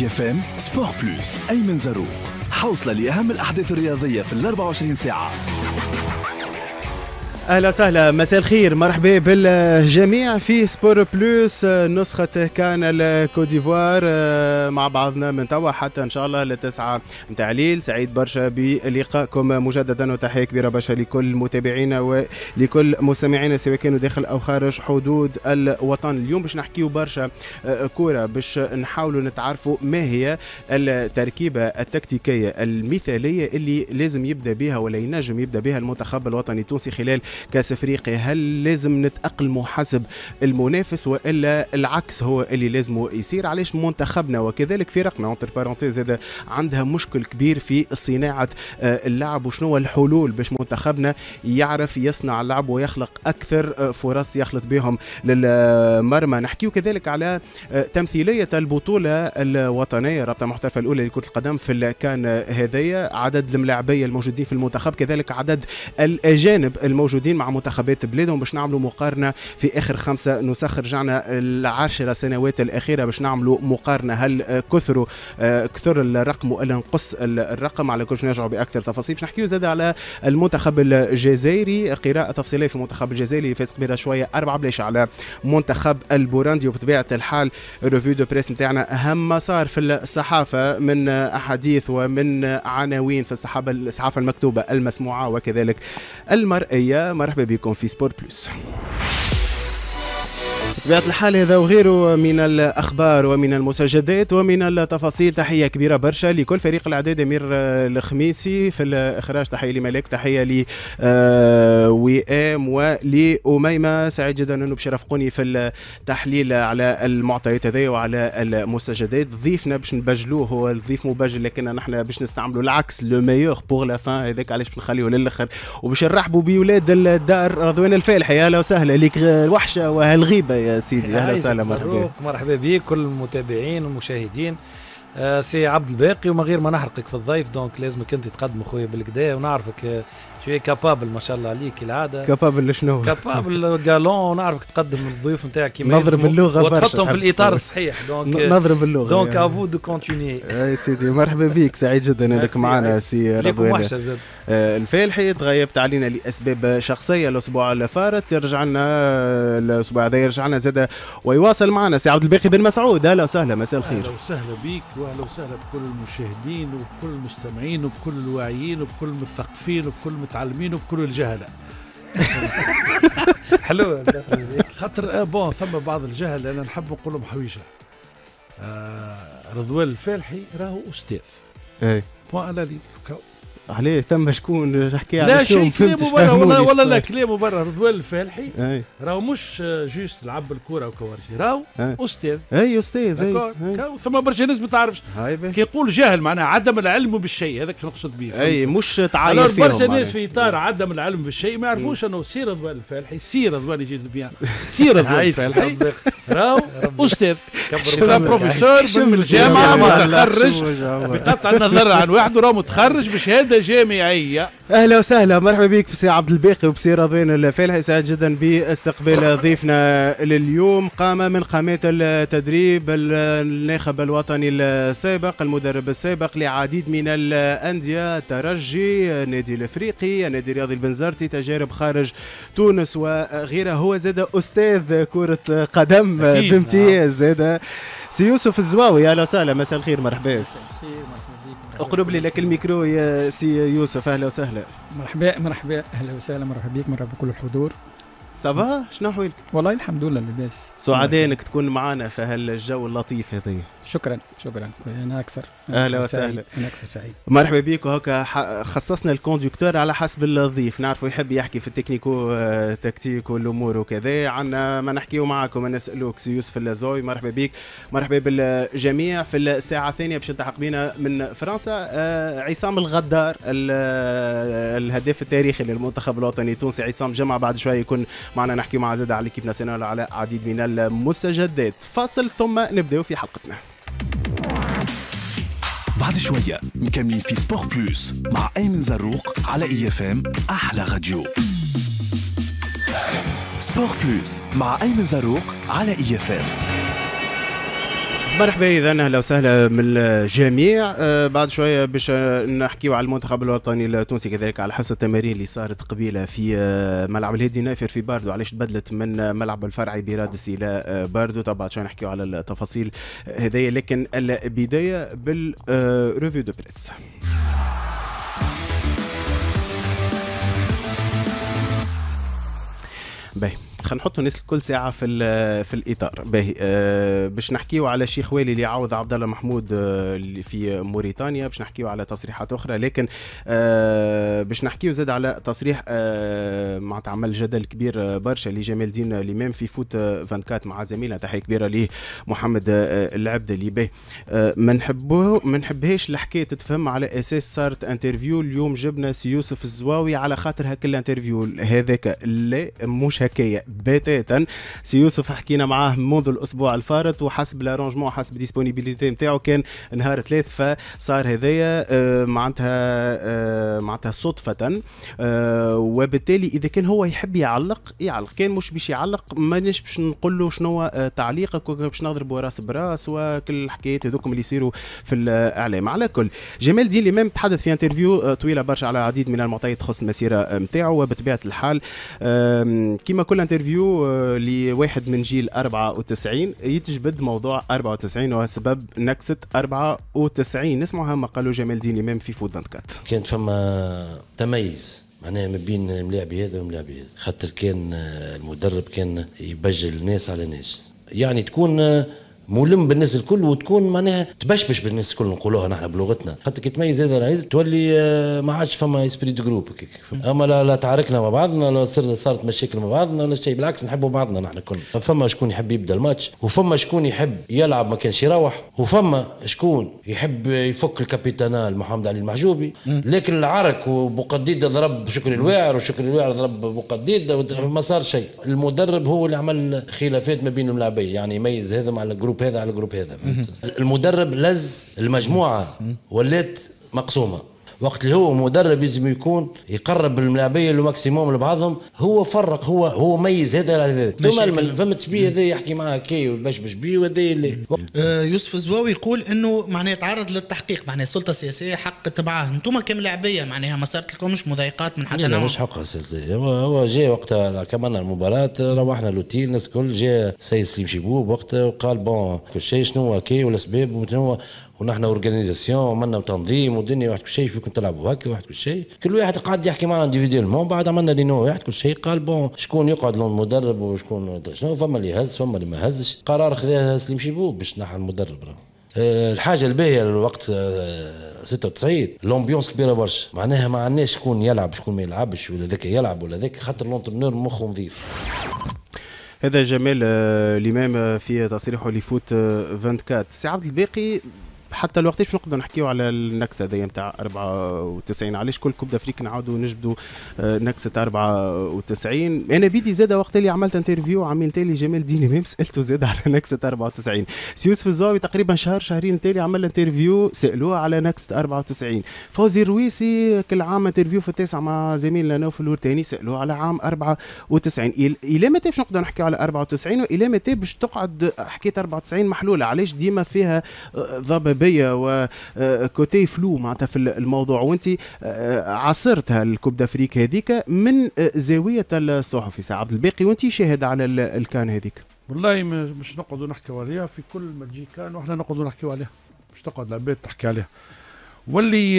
IFM sport plus أيمن زروق حوصلة لأهم الأحداث الرياضية في ال 24 ساعة. أهلا وسهلا. مساء الخير. مرحبا بالجميع في sport plus. نسخة CAN الـ Côte d'Ivoire مع بعضنا من توا حتى إن شاء الله للتسعة. متاع الليل سعيد برشا بلقائكم. مجددا وتحية كبيرة برشا لكل متابعينا ولكل مستمعينا سواء كانوا داخل أو خارج حدود الوطن. اليوم باش نحكيو برشا كورة باش نحاولوا نتعرفوا ما هي التركيبة التكتيكية المثالية اللي لازم يبدأ بها ولا ينجم يبدأ بها المنتخب الوطني التونسي خلال كاس افريقيا. هل لازم نتاقلموا حسب المنافس وإلا العكس هو اللي لازم يصير؟ علاش منتخبنا وكذلك فرقنا entre parenthèses هذا عندها مشكل كبير في صناعة آه، اللعب وشنو الحلول باش منتخبنا يعرف يصنع اللعب ويخلق أكثر آه، فرص يخلط بهم للمرمى. نحكيو كذلك على آه، تمثيلية البطولة الوطنية رابطة المحترفة الأولى لكرة القدم في الكان هذيا عدد الملاعبيه الموجودين في المنتخب كذلك عدد الأجانب الموجودين موجودين مع منتخبات بلادهم باش نعملوا مقارنة في آخر خمسة نسخ. رجعنا العشر سنوات الأخيرة باش نعملوا مقارنة. هل كثروا آه، كثر الرقم ولا نقص الرقم؟ على كل نرجعوا بأكثر تفاصيل. باش نحكيو زاد على المنتخب الجزائري. قراءة تفصيلية في المنتخب الجزائري اللي فاز قبيله شوية. أربعة بلاش على منتخب البوراندي. وبطبيعة الحال revue de presse نتاعنا أهم ما صار في الصحافة من أحاديث ومن عناوين في الصحافه الصحافة المكتوبة المسموعة وكذلك المرئية. مرحبا بكم في sport plus بطبيعة الحال هذا وغيره من الأخبار ومن المسجدات ومن التفاصيل. تحية كبيرة برشا لكل فريق الإعداد أمير الخميسي. في الإخراج تحية لملاك تحية ل آه، وئام ولأميمة. سعيد جدا أنه باش يرافقوني في التحليل على المعطيات هذه وعلى المسجدات. ضيفنا باش نبجلوه هو الضيف مبجل لكن نحن باش نستعملوا العكس le meilleur pour la fin هذاك علاش باش نخليه للآخر. وباش نرحبوا بولاد الدار رضوان الفالحي أهلا وسهلا ليك الوحشة وهالغيبة. يا سيدي أهلا وسهلا مرحبا مرحبا بك كل المتابعين والمشاهدين. آه سي عبد الباقي وما غير ما نحرقك في الضيف donc لازمك أنت تقدم خويا بالكدا ونعرفك شوية كابابل ما شاء الله عليك كالعاده كابابل لشنو؟ كابابل جالون نعرفك تقدم الضيوف نتاعك كيما نضرب اللغة وتحطهم في الإطار الصحيح دونك نضرب اللغة دونك افو دو كونتيني إي سيدي مرحبا بك سعيد جدا إنك معنا سي رضوان آه الفالحي تغيبت علينا لأسباب شخصية الأسبوع اللي فات يرجع لنا الأسبوع هذا يرجع لنا زاد ويواصل معنا. سي عبد الباقي بن مسعود أهلا وسهلا مساء الخير. أهلا وسهلا بك وأهلا وسهلا بكل المشاهدين وبكل المستمعين وبكل الواعيين وبكل المثقفين وبكل المتعلمين. وبكل الجهلة. حلو. خاطر bon ثم بعض الجهل أنا نحب نقول لهم آه رضوان الفالحي راهو أستاذ. et point على عليه ثم شكون حكي على لا شيء كلامه برا والله والله لا كلامه برا رضوان الفالحي. راهو مش juste لعب الكوره وكوارشي راهو أستاذ. أي أستاذ أي. ثم برشا ناس ما تعرفش. كي يقول جاهل معناها عدم العلم بالشيء. هذاك نقصد به أي مش تعاير فيهم برشا ناس في إطار عدم العلم بالشيء ما يعرفوش أنه سي رضوان الفالحي. سي رضوان يجي bien سي رضوان الفالحي. راهو أستاذ. بروفيسور من الجامعة متخرج. بقطع النظر عن وحده راهو متخرج. بشهادة جامعية. أهلا وسهلا مرحبا بك بسي عبد الباقي وبسي رضوان الفالحي سعيد جدا باستقبال ضيفنا لليوم. قام من قامات التدريب الناخب الوطني السابق المدرب السابق لعديد من الأندية. الترجي النادي الإفريقي النادي الرياضي البنزرتي تجارب خارج تونس وغيرها. هو زاد أستاذ كرة قدم بامتياز. زاد سي يوسف الزواوي. أهلا وسهلا مساء الخير مرحبا. مساء الخير اقرب لي لك الميكرو يا سي يوسف أهلا وسهلا. مرحبا مرحبا أهلا وسهلا مرحبا بك مرحبا بكل الحضور. صباح شنو احوالك؟ والله الحمد لله لاباس. سعداء إنك تكون معنا في هالجو اللطيف هذا. شكرا. شكرا. أنا أكثر. أهلا وسهلا. أنا أكثر سعيد. مرحبا بك وهكا خصصنا ال conducteur على حسب الضيف نعرفوا يحب يحكي في ال technico آه، tactique والامور وكذا. عندنا ما نحكيو معكم نسالوك سي يوسف الزواوي. مرحبا بك مرحبا بالجميع في الساعة الثانية باش نلتحق بنا من فرنسا. آه، عصام الغدار الهداف التاريخي للمنتخب الوطني التونسي. عصام جمع بعد شوية يكون معنا. نحكي مع زاد على l'équipe nationale على عديد من المستجدات. فاصل ثم نبداو في حلقتنا. بعد شوية مكملين في Sport Plus مع أيمن زروق على IFM أحلى راديو. Sport Plus مع أيمن زروق على IFM مرحبا إذا أهلا وسهلا من الجميع. آه بعد شوية باش نحكيو على المنتخب الوطني التونسي كذلك على حصة التمارين اللي صارت قبيلة في آه ملعب الهادي النيفر في باردو. علاش تبدلت من ملعب الفرعي برادس إلى آه باردو؟ طبعا شوية نحكيو على التفاصيل هذيا لكن البداية بال revue de presse. باهي. خلينا نحطوا الناس كل ساعة في في الإطار. باهي. أه باش نحكيو على شيخ والي اللي عوض عبد الله محمود أه في موريتانيا. باش نحكيو على تصريحات أخرى. لكن أه باش نحكيو زاد على تصريح معناتها عمل جدل كبير برشا لجمال الدين ليمام في Foot 24 مع زميلنا تحية كبيرة ليه محمد العبدلي باهي. ما نحبوه ما نحبهاش الحكاية تتفهم على أساس صارت interview اليوم جبنا سي يوسف الزواوي على خاطر هكا ال interview هذاك لا مش هكايا بتاتا سي يوسف حكينا معاه منذ الأسبوع الفارط وحسب l'arrangement حسب disponibilité نتاعو كان نهار ثلاث فصار هذايا آه معناتها آه معناتها صدفة. آه وبالتالي إذا كان هو يحب يعلق يعلق. كان مش باش يعلق مانيش باش نقول له شنو تعليقك باش نضربوا راس براس وكل الحكايات هذوكم اللي يصيروا في الإعلام. على كل جمال الدين ليمام تحدث في interview طويلة برشا على العديد من المعطيات تخص المسيرة نتاعو وبطبيعة الحال كما كل interview لواحد من جيل 94 يتجبد موضوع 94 وهو سبب نكسة 94 نسمعوا ما قالوا جمال الدين ليمام في Foot 24 كانت فما تميز معناها ما بين الملاعبي هذا والملاعبي هذا. خاطر كان المدرب كان يبجل الناس على ناس. يعني تكون ملم بالناس الكل وتكون معناها تبشبش بالناس الكل نقولوها نحن بلغتنا. حتى كي تميز هذا العيد تولي ما عادش فما esprit de groupe أما لا, لا تعاركنا مع بعضنا لا صارت مشاكل مع بعضنا ولا شيء بالعكس نحبوا بعضنا نحن كل فما شكون يحب يبدأ الماتش وفما شكون يحب يلعب ما كانش يروح وفما شكون يحب يفك ال capitanat محمد علي المحجوبي. لكن العرك وبوقديدة ضرب شكري الواعر وشكري الواعر ضرب بوقديدة ما صار شيء. المدرب هو اللي عمل خلافات ما بين الملاعبين يعني يميز هذا مع ال groupe ال groupe هذا على ال groupe هذا المدرب لز المجموعة ولات مقسومة. وقت اللي هو مدرب لازم يكون يقرب الملاعبيه ال maximum لبعضهم. هو فرق هو هو ميز هذا على هذا. ثم فهمت بيه هذا يحكي معاه كي وبشبش بيه وهذا اللي. آه يوسف الزواوي يقول إنه معناه يتعرض للتحقيق معناه السلطة السياسية حق تبعاه أنتم كملاعبيه معناها ما صارت لكمش مضايقات من حتى لا مش حقها السياسيه هو هو جاء وقتها كملنا المباراة روحنا l'hôtel الناس الكل جاء سيد سليم شيبوب وقتها وقال bon كل شيء شنو هو كي والأسباب شنو ونحن organisation عملنا تنظيم ودنيا واحد كل شيء فيكم تلعبوا هكا واحد كل شيء. كل واحد قعد يحكي معنا individuellement بعد عملنا réunion واحد كل شيء قال bon شكون يقعد لون المدرب وشكون شنو فما اللي هز فما اللي ما هزش قرار خذاه سليم شيبوب باش نحن المدرب. أه الحاجة الباهيه للوقت أه 96 l'ambiance كبيرة برشا. معناها ما عندناش شكون يلعب شكون ما يلعبش ولا ذاك يلعب ولا ذاك خاطر l'entraîneur مخه نظيف. هذا جمال آه ليمام في تصريحه ل Foot آه 24. سي عبد الباقي حتى الوقت باش نقدر نحكيو على النكسة هذيا نتاع 94 علاش كل Coupe d'Afrique نعاودوا نجبدوا نكسة 94 أنا بيدي زاد وقت اللي عملت interview عملت لي جمال الدين ليمام سالته زاد على نكسة 94 سي يوسف الزواوي تقريبا شهر شهرين تالي عمل interview سالوه على نكسة 94 فوزي الرويسي كل عام interview في التاسع مع زميلنا نوفل الورتاني سالوه على عام 94 إلى متى باش نقدر نحكيو على 94 وإلى متى باش تقعد حكاية 94 محلولة؟ علاش ديما فيها ضبابيه و côté flou معناتها في الموضوع. وانت عاصرت هال Coupe d'Afrique هذيك من زاوية الصحفي سي عبد الباقي وانت شاهد على ال CAN هذيك. والله مش نقعدوا نحكيو عليها في كل ما تجي CAN وإحنا نقعدوا نحكيو عليها مش تقعد العباد تحكي عليها. واللي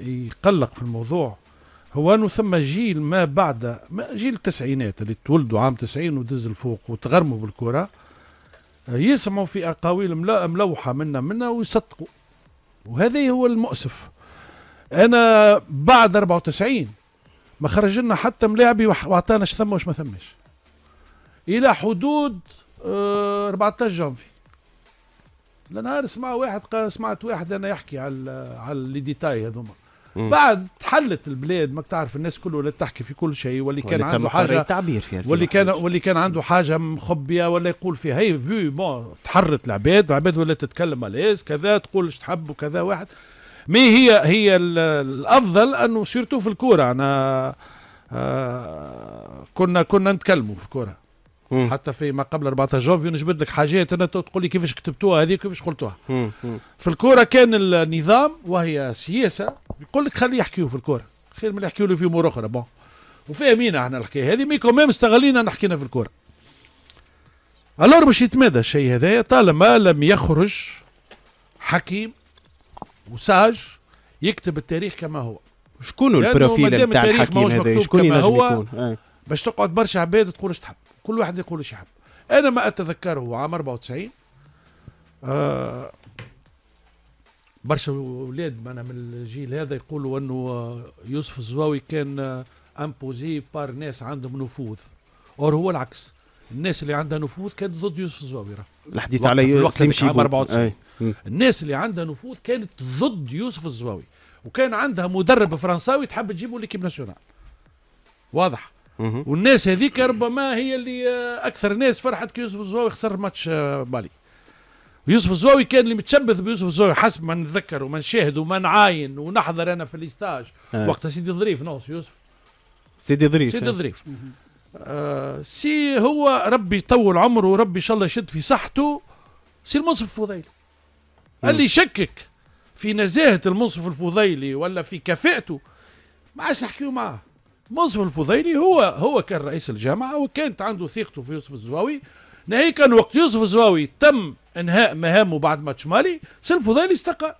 يقلق في الموضوع هو انه ثم جيل ما بعد جيل التسعينات اللي تولدوا عام 90 ودز الفوق وتغرموا بالكرة. يسمعوا في أقاويل ملوحة منا منا ويصدقوا. وهذا هو المؤسف. أنا بعد 94 ما خرج لنا حتى ملاعبي وأعطانا إيش ثم واش ما ثمش. إلى حدود 14 جانفي. لنهار سمع واحد سمعت واحد أنا يحكي على على لي ديتاي هذوما. بعد تحلت البلاد ماك تعرف الناس كله ولا تحكي في كل شيء واللي كان عنده حاجة تعبير فيها واللي كان واللي كان عنده حاجة مخبية ولا يقول فيها هي فيو بون تحرت العباد العباد ولا تتكلم على كذا تقول إيش تحب وكذا واحد. mais هي هي الأفضل أنه surtout في الكورة. أنا آه كنا كنا نتكلموا في الكورة. مم. حتى في ما قبل 14 جونفي نجبد لك حاجات. أنا تقول لي كيفاش كتبتوها هذه كيفاش قلتوها. مم. مم. في الكورة كان النظام وهي سياسة. يقول لك خليه يحكيوا في الكورة. خير من يحكيوا له في أمور أخرى. bon وفاهمين إحنا الحكاية هذه. mais quand même استغلينا نحكينا في الكورة. alors باش يتمادى الشيء هذايا طالما لم يخرج حكيم وساج يكتب التاريخ كما هو. شكون ال profil نتاع الحكيم هذا؟ شكون ينجم يكون. باش تقعد برشا عباد تقول تحب. كل واحد يقول إيش يحب أنا ما اتذكره عام 94 آه برشا أولاد معنا من الجيل هذا يقولوا إنه آه، يوسف الزواوي كان آه، imposé par ناس عندهم نفوذ or هو العكس الناس اللي عندها نفوذ كانت ضد يوسف الزواوي راه. الحديث على الوقت سليم عام شيبو 94. أي. مم. الناس اللي عندها نفوذ كانت ضد يوسف الزواوي وكان عندها مدرب فرنساوي تحب تجيبه ليكيب ناسيونال واضح. والناس هذيك ربما هي اللي آه، أكثر ناس فرحت كي يوسف الزواوي خسر ماتش آه، بالي. يوسف الزواوي كان اللي متشبث بيوسف الزواوي حسب ما نتذكر وما نشاهد وما نعاين ونحضر أنا في الإستاج. آه. وقت سيدي ظريف نوص يوسف. سيدي ظريف سيدي ظريف. آه سي هو ربي يطول عمره وربي إن شاء الله يشد في صحته. سي المنصف الفضيلي اللي يشكك في نزاهة المنصف الفضيلي ولا في كفاءته. ما عادش نحكيو معاه. المنصف الفضيلي هو هو كان رئيس الجامعة وكانت عنده ثقته في يوسف الزواوي نهاية كان وقت يوسف الزواوي تم إنهاء مهامه بعد ماتش مالي سي الفضيلي استقال.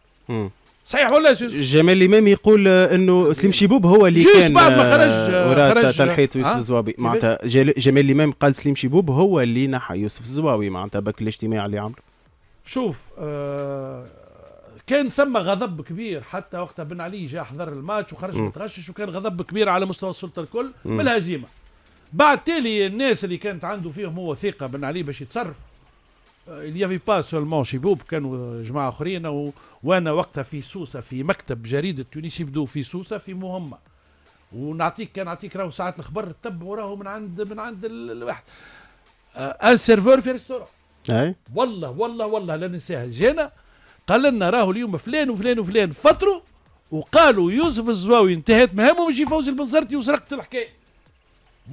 صحيح ولا سيدي؟ جمال الامام يقول إنه سليم شيبوب هو اللي كان بعد ما خرج- آه، خرج- تنحيط يوسف آه؟ الزواوي؟ معناتها جمال الإمام قال سليم شيبوب هو اللي نحى يوسف الزواوي معناتها بك الاجتماع اللي عمله شوف آه كان ثم غضب كبير. حتى وقتها بن علي جاء حضر الماتش وخرج. متغشش وكان غضب كبير على مستوى السلطة الكل مم. بالهزيمة. بعد تالي الناس اللي كانت عنده فيهم هو ثقة بن علي باش يتصرف. il y avait pas seulement شيبوب كانوا جماعة أخرين و... وأنا وقتها في سوسة في مكتب جريدة تونس يبدو في سوسة في مهمة. ونعطيك كان نعطيك راهو ساعات الخبر تبعوا راهو من عند من عند ال- الواحد. un serveur في restaurant أي. والله والله والله لا ننساها. جانا قال لنا راهو اليوم فلان وفلان وفلان فطروا وقالوا يوسف الزواوي انتهت مهامه ويجي فوزي البنزرتي وسرقت الحكاية.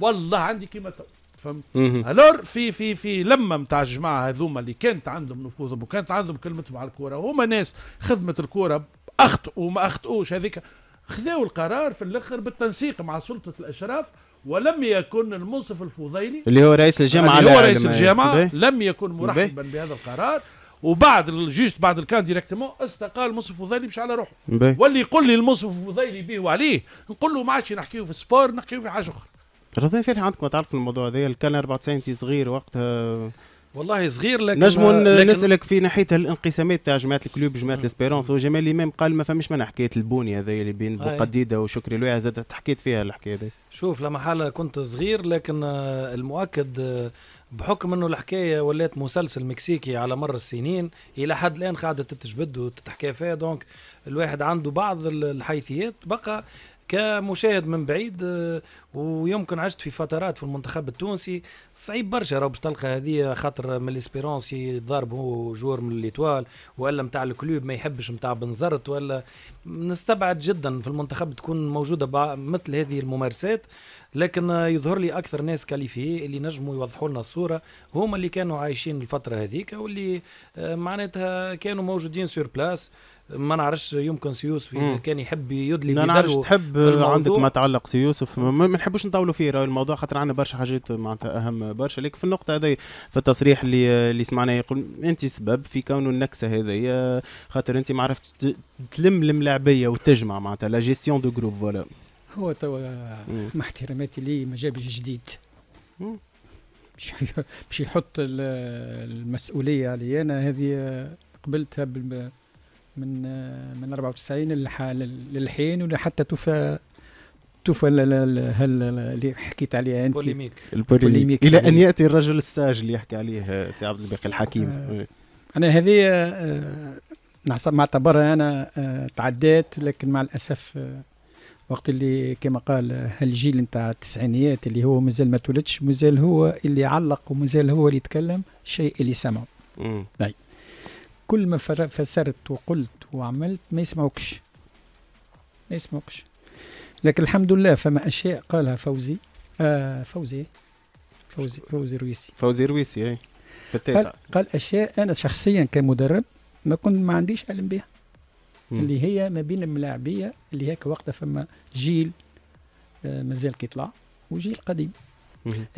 والله عندي كيما تو. فهمت. alors في في في لما نتاع الجماعة هذوما اللي كانت عندهم نفوذهم وكانت عندهم كلمتهم على الكورة وهما ناس خدمة الكورة اخطئوا وما اخطئوش هذيك. خذوا القرار في الأخر بالتنسيق مع سلطة الأشراف ولم يكن المنصف الفضيلي اللي هو رئيس الجامعة اللي هو رئيس الجامعة. لم يكن مرحبا بهذا القرار. وبعد ال juste بعد ال CAN directement استقال المنصف الفضيلي مش على روحه. واللي يقول لي المنصف الفضيلي به وعليه نقول له ما عادش نحكيو في ال sport نحكيو في حاجة أخرى. رضي فاتح عندك ما تعرف الموضوع هذا؟ كان 94 انت صغير وقتها. والله صغير لكن نجموا لكن نسألك في ناحية الانقسامات تاع جماعة الكلوب جماعة الإسبيرونس. وجمال الامام قال ما فماش منها حكاية البوني هذا اللي بين أي. بوقديدة وشكري لويع زاد حكيت فيها الحكاية هذه شوف لما حالة كنت صغير لكن آه، المؤكد آه، بحكم إنه الحكاية ولات مسلسل مكسيكي على مر السنين إلى حد الآن قاعدة تتجبد وتتحكى فيها. donc الواحد عنده بعض ال- الحيثيات. بقى كمشاهد من بعيد آه، ويمكن عشت في فترات في المنتخب التونسي. صعيب برشا راهو باش تلقى هذه خاطر من الإسبيرونس يضارب هو joueur من ال Étoile ولا متاع الكلوب ما يحبش متاع بنزرت ولا نستبعد جدا في المنتخب تكون موجودة مثل هذه الممارسات. لكن يظهر لي أكثر ناس qualifiés اللي نجموا يوضحوا لنا الصورة. هما اللي كانوا عايشين الفترة هذيك واللي آه، معناتها كانوا موجودين sur place ما نعرفش يمكن سي يوسف إذا مم. كان يحب يدلي لا نعرفش تحب. عندك ما تعلق سي يوسف ما نحبوش نطولوا فيه راهو الموضوع خاطر عندنا برشا حاجات معناتها أهم برشا لكن في النقطة هذه في التصريح اللي اللي سمعناه يقول أنت سبب في كون النكسة هذه خاطر أنت ما عرفت تلم الملاعبيه وتجمع معناتها la gestion de groupe voilà هو توا. مع احتراماتي ليه ما جابش جديد مش يحط ال- المسؤولية علي أنا هذه قبلتها بالم- من من 94 للح- للحين وحتى توفى توفى اللي حكيت عليها أنت polémique ال polémique polémique. إلى أن يأتي الرجل الساج اللي يحكي عليه سي عبد الباقي الحكيم آه. أنا هذه آه، نعصب- معتبرها أنا آه، تعدات لكن مع الأسف آه، وقت اللي كما قال هالجيل نتاع التسعينيات اللي هو مازال ما تولدش مازال هو اللي علق ومازال هو اللي يتكلم الشيء اللي سمعه. كل ما فسرت وقلت وعملت ما يسمعوكش. ما يسمعوكش. لكن الحمد لله فما أشياء قالها فوزي. آه فوزي. فوزي فوزي رويسي. فوزي رويسي اي في التاسع. قال, قال أشياء أنا شخصيا كمدرب ما كنت ما عنديش علم بها. اللي هي ما بين الملاعبية اللي هيك وقتها فما جيل آه، مازال كيطلع وجيل قديم.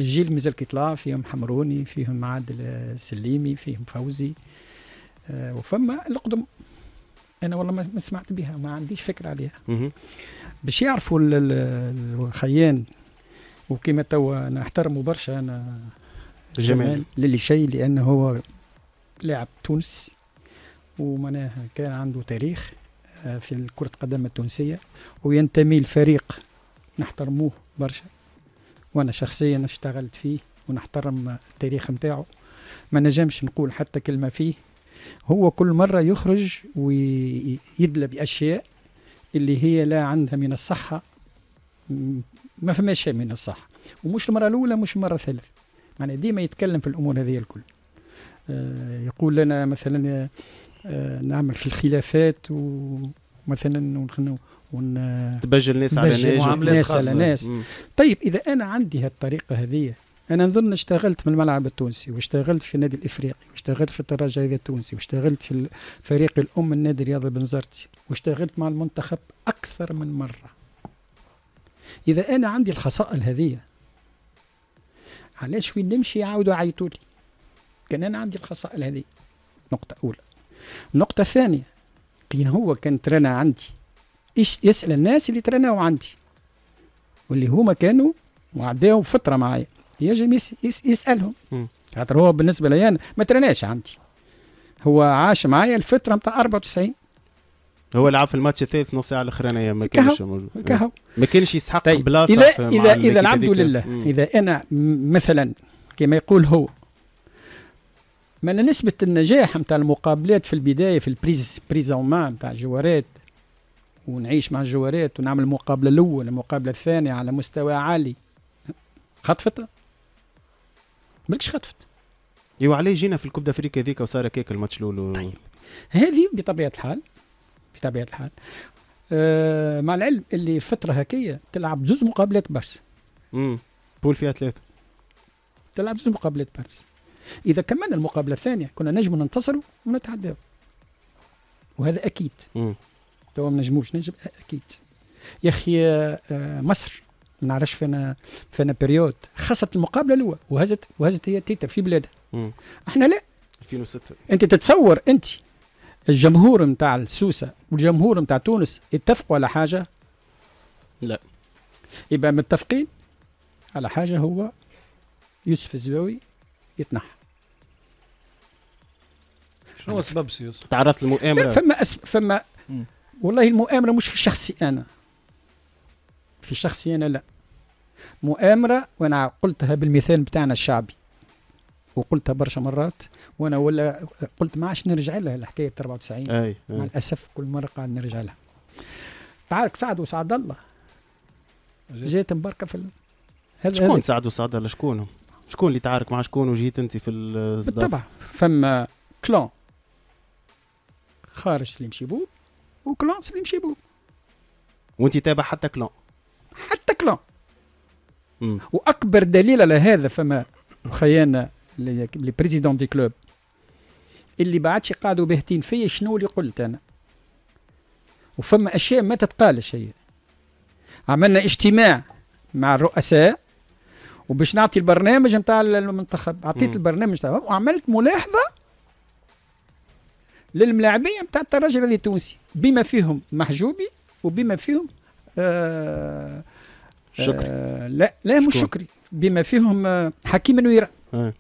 الجيل مازال كيطلع فيهم حمروني فيهم عادل آه، سليمي فيهم فوزي. آه، وفما القدم. أنا والله ما سمعت بها ما عنديش فكرة عليها. باش يعرفوا ال- ال- الخيان وكما توا أنا أحترمه برشا أنا جمال للي شيء لأنه هو لاعب تونس ومعناها كان عنده تاريخ آه، في كرة القدم التونسية وينتمي لفريق نحترموه برشا. وأنا شخصيا اشتغلت فيه ونحترم التاريخ نتاعو ما نجمش نقول حتى كلمة فيه هو كل مرة يخرج ويدلى بأشياء اللي هي لا عندها من الصحة ما فماش شيء من الصحة ومش المرة الأولى مش المرة الثالثة يعني ديما يتكلم في الأمور هذه الكل آه، يقول لنا مثلا آه، نعمل في الخلافات ومثلا ون- ون تبجل ناس على ناس على. ناس. طيب إذا أنا عندي هالطريقة هذه أنا نظن اشتغلت في الملعب التونسي واشتغلت في النادي الإفريقي واشتغلت في الترجي التونسي واشتغلت في فريق الأم النادي الرياضي بنزرتي واشتغلت مع المنتخب أكثر من مرة. إذا أنا عندي الخصائل هذه علاش وين نمشي يعاودوا يعيطوا لي؟ كان أنا عندي الخصائل هذه. نقطة أولى. النقطه الثانية كان هو كان ترانا عندي. إيش يسأل الناس اللي تراناو عندي؟ واللي هما كانوا وعداو فترة معايا. يجب يس يس يسألهم. خاطر هو بالنسبة لي أنا ما تراناش عندي. هو عاش معايا الفترة نتاع 94 هو لعب في الماتش الثالث نص ساعة الأخرانية ما كانش موجود. كهو ما كانش يستحق طيب بلاصة اذا اذا إذا هذيك. لله مم. إذا أنا مثلا كما يقول هو ما نسبة النجاح نتاع المقابلات في البداية في البريز بريزومان نتاع الجوارات ونعيش مع الجوارات ونعمل المقابلة الأولى المقابلة الثانية على مستوى عالي خطفتها مالكش خطفت. ايوا عليه جينا في الكوب دافريكا هذيك وصار كيك الماتش الأول. طيب. هذه بطبيعة الحال بطبيعة الحال آه مع العلم اللي فترة هكية تلعب زوز مقابلات بس مم. بول فيها ثلاثة. تلعب زوج مقابلات باريس إذا كملنا المقابلة الثانية كنا نجم ننتصروا ونتعداو وهذا أكيد. مم. تو ما نجموش نجم أكيد. يا أخي آه، مصر ما نعرفش فينا فينا بريود خسرت المقابلة الاولى وهزت وهزت هي تيتر في بلادها. إحنا لا 2006 أنت تتصور أنت الجمهور نتاع السوسه والجمهور نتاع تونس اتفقوا على حاجة لا. يبقى متفقين على حاجة هو يوسف الزواوي يتنحى شنو هو سبب سيوس؟ تعرضت للمؤامرة فما أس... فما مم. والله المؤامرة مش في شخصي أنا في شخصي أنا لا. مؤامرة وأنا قلتها بالمثال بتاعنا الشعبي. وقلتها برشا مرات وأنا ولا قلت ما عادش نرجع لها الحكاية 94 أي مع أي. الأسف كل مرة قاعد نرجع لها. تعارك سعد وسعد الله؟ جات مباركة في ال... هذا شكون هذا سعد وسعد الله؟ شكون؟ شكون اللي تعارك مع شكون وجيت أنت في الصداف بالطبع. فما clan. خارج سليم شيبوب و clan سليم شيبوب وأنت تابع حتى clan حتى clan مم. وأكبر دليل على هذا فما خيانا les présidents des clubs اللي بعدش قاعدوا باهتين فيا شنو اللي قلت أنا وفما أشياء ما تتقالش هي عملنا اجتماع مع الرؤساء وباش نعطي البرنامج نتاع المنتخب عطيت. البرنامج نتاعه وعملت ملاحظة للملاعبيه نتاع الترجي التونسي بما فيهم محجوبي وبما فيهم آه شكري. آه لا لا مش؟ شكري. بما فيهم آه حكيم نويرة. آه.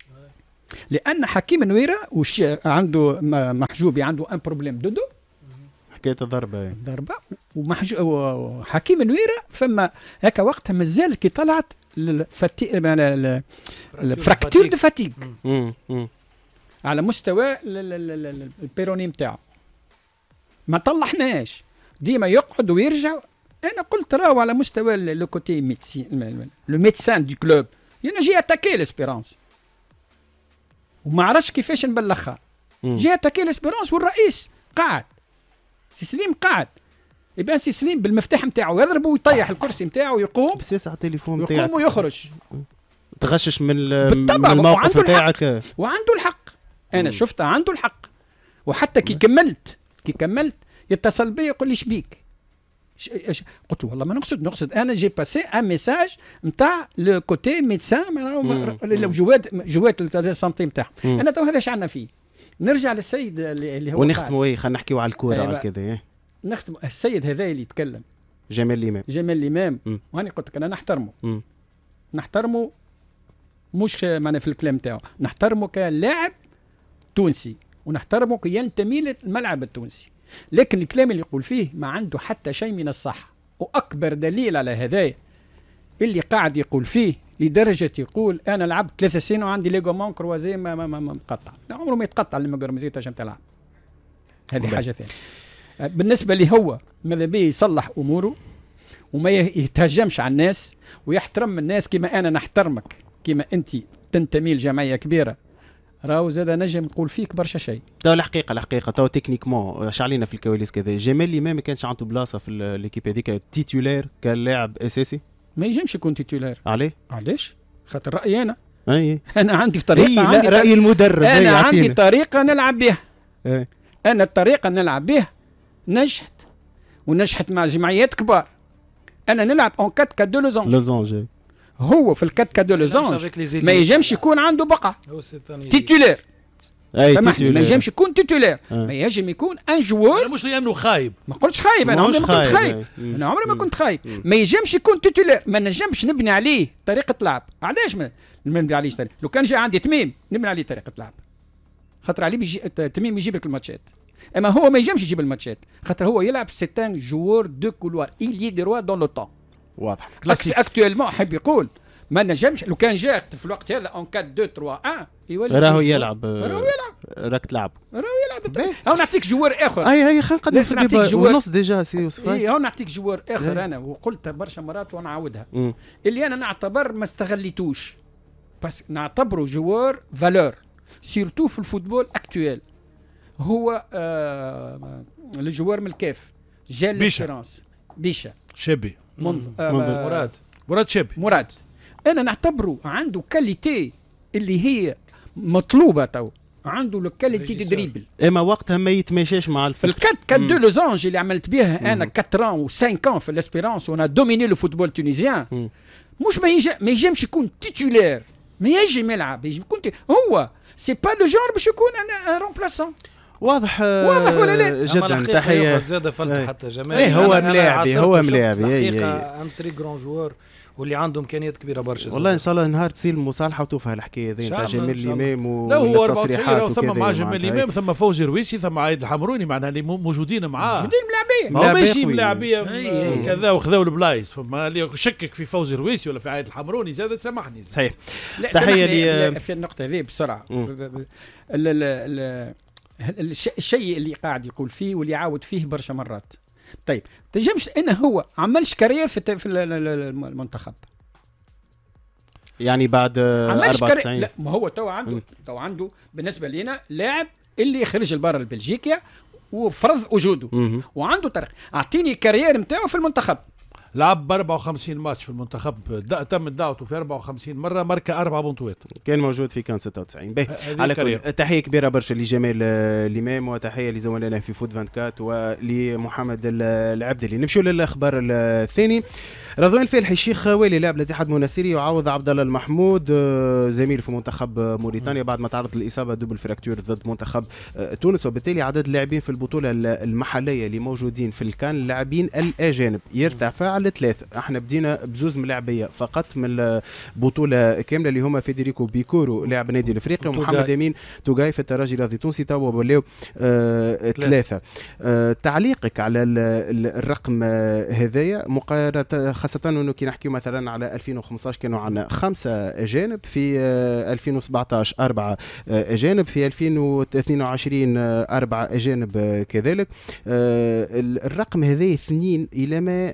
لأن حكيم نويرة وش عنده محجوبي عنده un problème de dos حكاية الضربة أي. ضربة. ومحجو وحكيم نويرة فما هكا وقتها مازال كي طلعت ال fati... ال fracture de fatigue. على مستوى ال- ال- ال- ال- البيروني نتاعو ما طلحناش ديما يقعد ويرجع أنا قلت راهو على مستوى ال- le côté médecin le médecin de club أنا j'ai attaqué l'Espérance وما عرفش كيفاش نبلغها مم. j'ai attaqué l'Espérance والرئيس قاعد. سي سليم قاعد. يبقى سي سليم بالمفتاح نتاعو يضرب ويطيح الكرسي نتاعو ويقوم بس يسع التليفون يقوم نتاعك. ويخرج. تغشش من, من الموقف نتاعك. وعنده الحق. أنا شفتها عنده الحق. وحتى كي كملت كي كملت يتصل بي يقول لي شبيك؟ قلت والله ما نقصد نقصد. أنا j'ai passé un message نتاع le côté médecin جوات جوات ال santé نتاعهم أنا تو هذا عندنا فيه؟ نرجع للسيد اللي هو ونختموا إيه خلينا نحكيو على الكورة أيوة. على كذا إيه. نختم السيد هذا اللي يتكلم. جمال ليمام. جمال ليمام. واني قلت لك أنا نحترمه. مم. نحترمه مش معنى في الكلام تاعو. نحترمه كلاعب تونسي ونحترمه ينتمي للملعب التونسي. لكن الكلام اللي يقول فيه ما عنده حتى شيء من الصح وأكبر دليل على هذايا اللي قاعد يقول فيه لدرجة يقول أنا لعبت ثلاث سنين وعندي les ligaments croisés ما, ما, ما, ما مقطع. عمره ما يتقطع ligament croisé عشان تلعب. هذه حاجة ثانية. بالنسبة لي هو ماذا به يصلح أموره وما يتهجمش على الناس ويحترم الناس كما أنا نحترمك كما أنت تنتمي لجمعية كبيرة. راهو زاد نجم نقول فيك برشا شيء. تو الحقيقة الحقيقة. تو techniquement شعلينا في الكواليس كذا. جمال ليمام ما كانش عنده بلاصة في l'équipe هذيك titulaire كلاعب أساسي. ما ينجمش يكون titulaire عليه. علاش؟ خاطر رأيي أنا. أي. أنا عندي في طريقه لا عندي رأي المدرب. أنا عندي طريقة نلعب بها. أي. أنا الطريقة نلعب بها. نجحت. ونجحت مع جمعيات كبار. أنا نلعب en quatre quatre-deux losange losange هو في ال quatre quatre-deux losange ما ينجمش يكون عنده بقعه titulaire أي ما ينجمش يكون titulaire آه. ما ينجم يكون un joueur مش لأنه خايب. ما قلتش خايب أنا عمري ما كنت خايب. أنا عمري ما كنت خايب. ما ينجمش يكون titulaire ما نجمش نبني عليه طريقة لعب. علاش ما نبني عليه طريقة؟ لو كان جاء عندي تميم نبني عليه طريقة لعب. خاطر عليه بيجي تميم يجيب لك الماتشات. أما هو ما ينجمش يجيب الماتشات. خاطر هو يلعب c'était un joueur de couloir ailier droit dans le temps واضح. classique actuellement حب يقول ما نجمش لو كان جا في الوقت هذا en 4 2 3 1 يولي راهو يلعب راهو يلعب. راك تلعب. راهو يلعب. أو نعطيك joueur آخر. اي أي خلينا نقدم في نعطيك joueur. ونص déjà سي يوسف. اي أو نعطيك joueur آخر أنا وقلتها برشا مرات ونعاودها. اللي أنا نعتبر ما استغليتوش. بس نعتبره joueur valeur surtout في ال football actuel هو آه ال joueur من الكاف. جا ل l'Espérance بيشا. شبي منذ آه مراد. مراد شبي مراد. أنا نعتبره عنده qualité اللي هي مطلوبة تو. عنده les qualités de dribble إما وقتها ما يتماشاش مع الفكر الكات كات دو لوزونج اللي عملت بها أنا 4 و 5 ans في l'Espérance on a dominé le football tunisien مش ما يجي ما ينجمش يكون titulaire ما ينجم يلعب. يجم يكون هو. c'est pas le genre باش يكون un remplaçant واضح واضح ولا لا؟ جدا. تحية. زاد فلت حتى جمال إيه هو ملاعبي هو ملاعبي. حقيقة un très grand joueur واللي عنده إمكانيات كبيرة برشا والله إن شاء الله نهار تصير المصالحه وتوفى الحكاية ذي نتاع جمال ليمام لا هو 24 ثم مع جمال الإمام ثم فوزي رويسي ثم عايد الحمروني معناها اللي موجودين معاه. موجودين ملاعبيه ما ماشي ملاعبيه كذا وخذوا البلايص. فما اللي شكك في فوزي رويسي ولا في عايد الحمروني زاد سامحني. صحيح. تحية لي في النقطة هذه بسرعة. الشيء اللي قاعد يقول فيه واللي يعاود فيه برشا مرات. طيب تنجمش إنه هو عملش carrière في في المنتخب. يعني بعد 94 لا ما هو تو عنده تو عنده بالنسبة لنا لاعب اللي خرج لبرا بلجيكا وفرض وجوده. وعنده طريق. أعطيني carrière نتاعو في المنتخب. لعب ب 54 ماتش في المنتخب. تم دعوته في 54 مرة ماركا أربع بونتوات كان موجود في كان 96 باهي على كل تحية كبيرة برشا لجمال آه، ليمام وتحية لزملائنا في فوت 24 ولمحمد العبدلي نمشوا للأخبار الثاني. رضوان الفالحي الشيخ والي لاعب الاتحاد المنستيري يعوض عبد الله المحمود آه، زميل في منتخب موريتانيا بعد ما تعرض للاصابه double fracture ضد منتخب آه، تونس. وبالتالي عدد اللاعبين في البطولة المحلية اللي موجودين في الكان اللاعبين الأجانب يرتفع على ثلاثة إحنا بدينا بزوز ملاعبية فقط من البطوله كاملة اللي هما فيدريكو بيكورو لاعب النادي الإفريقي ومحمد أمين توغاي في الترجي الرياضي التونسي توا ولاو آه ثلاثة. تعليقك على الرقم هذايا مقارنه خاصة إنه كي نحكيو مثلا على 2015 كانوا عندنا خمسة أجانب في 2017 آه، أربعة آه، أجانب في 2022 آه، أربعة أجانب كذلك. الرقم هذا اثنين إلى ما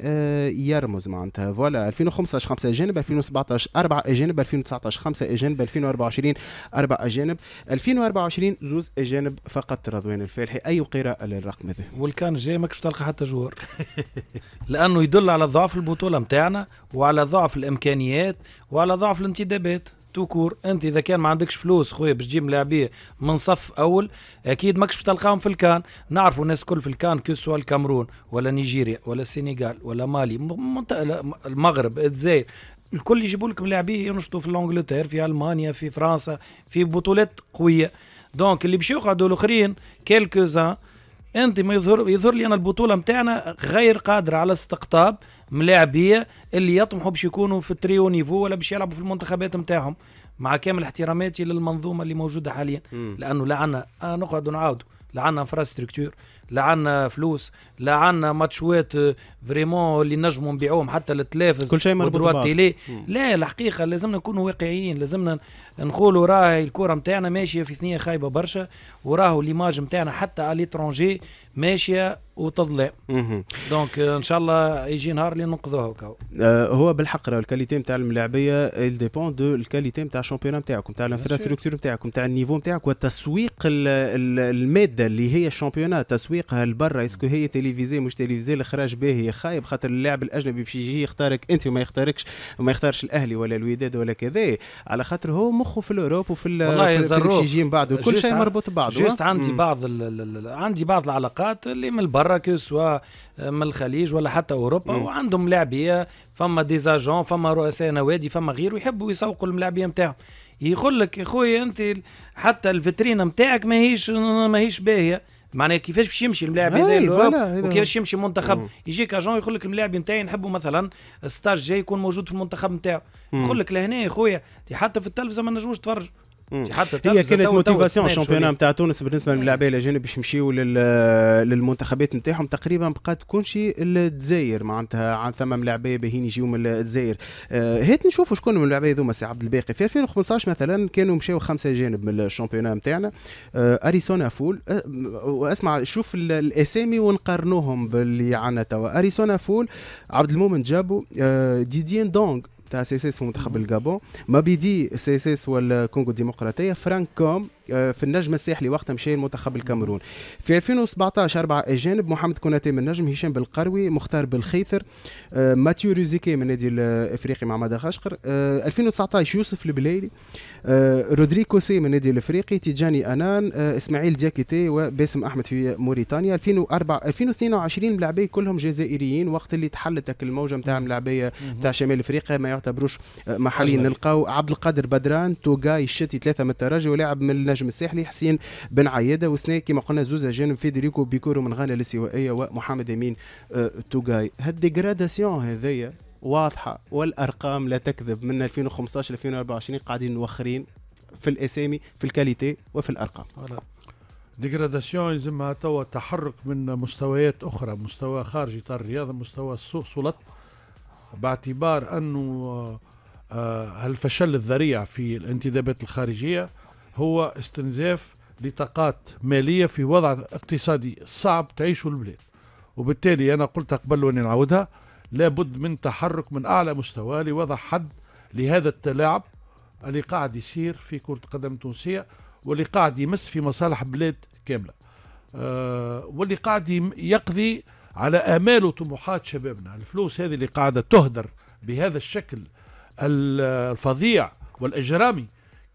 يرمز معناتها. فوالا 2015 خمسة أجانب 2017 أربعة أجانب 2019 خمسة أجانب 2024 أربعة أجانب. 2024 زوز أجانب فقط رضوان الفالحي. أي قراءة للرقم هذا؟ والكان جاي ماكش تلقى حتى جوار. لأنه يدل على ضعف البطولة. نتاعنا وعلى ضعف الإمكانيات وعلى ضعف الانتدابات. tout court أنت إذا كان ما عندكش فلوس خويا باش تجيب لاعبيه من صف أول أكيد ماكش تلقاهم في الكان. نعرفوا الناس الكل في الكان que ce soit الكامرون ولا نيجيريا ولا السنغال ولا مالي المغرب الجزائر. الكل يجيبوا لكم لاعبيه ينشطوا في l'Angleterre في ألمانيا في فرنسا في بطولات قوية. donc اللي باش يقعدوا الآخرين quelques-uns أنت ما يظهر يظهر لي أنا البطولة نتاعنا غير قادرة على استقطاب ملاعبيه اللي يطمحوا باش يكونوا في ال très haut niveau ولا باش يلعبوا في المنتخبات نتاعهم مع كامل احتراماتي للمنظومة اللي موجودة حاليا. لأنه لا عندنا آه نقعد نعاودوا لا عندنا infrastructure لا عندنا فلوس لا عندنا ماتشوات vraiment اللي نجموا نبيعوهم حتى للتلافز كل شيء مربوط ببعض. لا الحقيقة لازمنا نكونوا واقعيين لازمنا نقولوا راهي الكرة نتاعنا ماشية في ثنية خايبة برشا وراهو l'image نتاعنا حتى على l'étranger ماشية وتظلم donc إن شاء الله يجي نهار اللي ننقذوها وكاو آه هو بالحق راه ال qualité نتاع الملاعبية elle dépend de ال qualité نتاع ال championnat نتاعكم نتاع ال infrastructure نتاعكم نتاع ال niveau نتاعك والتسويق المادة اللي هي ال championnat تسويقها لبرا. est-ce que هي تلفزي مش تلفزي الإخراج باهي خايب خاطر اللاعب الأجنبي باش يجي يختارك أنت وما يختاركش وما يختارش الأهلي ولا الوداد ولا كذا. على خاطر هو مخه في l'Europe وفي والله يجي من بعده. كل شيء مربوط ببعضه juste عندي بعض عندي بعض العلاقات اللي من برا que ce soit من الخليج ولا حتى أوروبا مم. وعندهم لاعبية فما des agents فما رؤساء نوادي فما غيره يحبوا يسوقوا الملاعبية نتاعهم. يقول لك يا خويا انت حتى الفيترينا نتاعك ماهيش ماهيش باهية. معناها كيفاش باش يمشي الملاعب هذا وكيفاش يمشي منتخب يجيك اجون يقول لك الملاعب نتاعي نحبوا مثلا stage جاي يكون موجود في المنتخب نتاعو. يقول لك لهنا يا خويا حتى في التلفزة ما نجموش تفرج. هي كانت motivation ال championnat نتاع تونس بالنسبة للاعبين الاجانب باش يمشيوا للمنتخبات نتاعهم تقريبا بقات تكون شيء الجزائر معناتها عن ثم ملاعبيه باهين يجيو من الجزائر. آه هات نشوفوا شكون من اللاعبيه ذوما سي عبد الباقي. في 2015 مثلا كانوا مشاو خمسة اجانب من ال championnat نتاعنا. آه اريسون افول. آه واسمع شوف الأسامي ونقارنوهم باللي عنا توا. اريسون افول عبد المؤمن جابو آه ديديي ندونغ. تاع CSS في منتخب الجابون. مابيدي إس والكونغو الديمقراطيه فرانك كوم في النجم الساحلي وقتها مشى المنتخب الكاميرون. في 2017 أربعة اجانب محمد كوناتي من النجم هشام بالقروي مختار بالخيثر آه، ماتيو روزيكي من النادي الإفريقي مع مدغشقر 2019 آه، يوسف البليلي رودريكو سي من النادي الإفريقي تيجاني أنان إسماعيل دياكيتي وباسم أحمد في موريتانيا. 2004 2022 ملاعبي كلهم جزائريين وقت اللي تحلت الموجة نتاع ملاعبيه نتاع شمال إفريقيا ما يعتبروش محليين. نلقاو عبد القادر بدران توغاي الشتي ثلاثة من الترجي ولاعب من النجم الساحلي حسين بن عيادة وسنا كما قلنا زوز جانب فيدريكو بيكورو من غانا الاستوائية ومحمد أمين آه توغاي. هال dégradation هذيا واضحة والأرقام لا تكذب. من 2015 ل 2024 قاعدين موخرين في الأسامي في ال qualité وفي الأرقام. dégradation يلزمها توا تحرك من مستويات أخرى مستوى خارج إطار الرياضة مستوى سلط باعتبار أنه آه الفشل الذريع في الانتدابات الخارجية. هو استنزاف لطاقات مالية في وضع اقتصادي صعب تعيشه البلاد. وبالتالي أنا قلت قبل واني نعاودها لابد من تحرك من أعلى مستوى لوضع حد لهذا التلاعب. اللي قاعد يصير في كرة القدم التونسيه واللي قاعد يمس في مصالح بلاد كاملة. أه واللي قاعد يقضي على آمال وطموحات شبابنا. الفلوس هذه اللي قاعدة تهدر بهذا الشكل الفظيع والإجرامي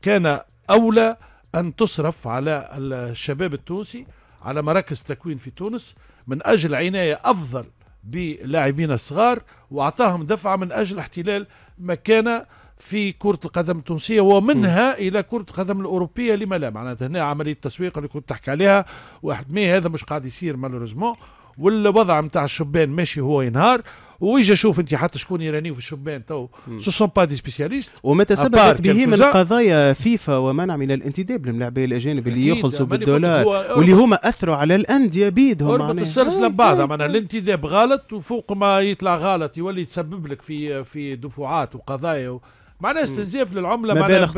كان أولى أن تصرف على الشباب التونسي على مراكز تكوين في تونس. من أجل عناية أفضل بلاعبين الصغار وأعطاهم دفعة من أجل احتلال مكانة في كرة القدم التونسية ومنها م. إلى كرة القدم الأوروبية. لما لا؟ معناتها هنا عملية تسويق اللي كنت تحكي عليها. واحد ما هذا مش قاعد يصير malheureusement والوضع نتاع الشبان ماشي هو ينهار. ويجي شوف أنت حتى شكون يرانيو في الشبان تو. ce sont pas des spécialistes وما تسببت به من قضايا فيفا ومنع من الانتداب للاعبين الأجانب اللي يخلصوا بالدولار واللي هما أثروا على الأندية بيدهم أربط السلسله ببعضها معناها الانتداب غلط وفوق ما يطلع غلط يولي يتسبب لك في في دفعات وقضايا و... معناها استنزاف للعملة معناها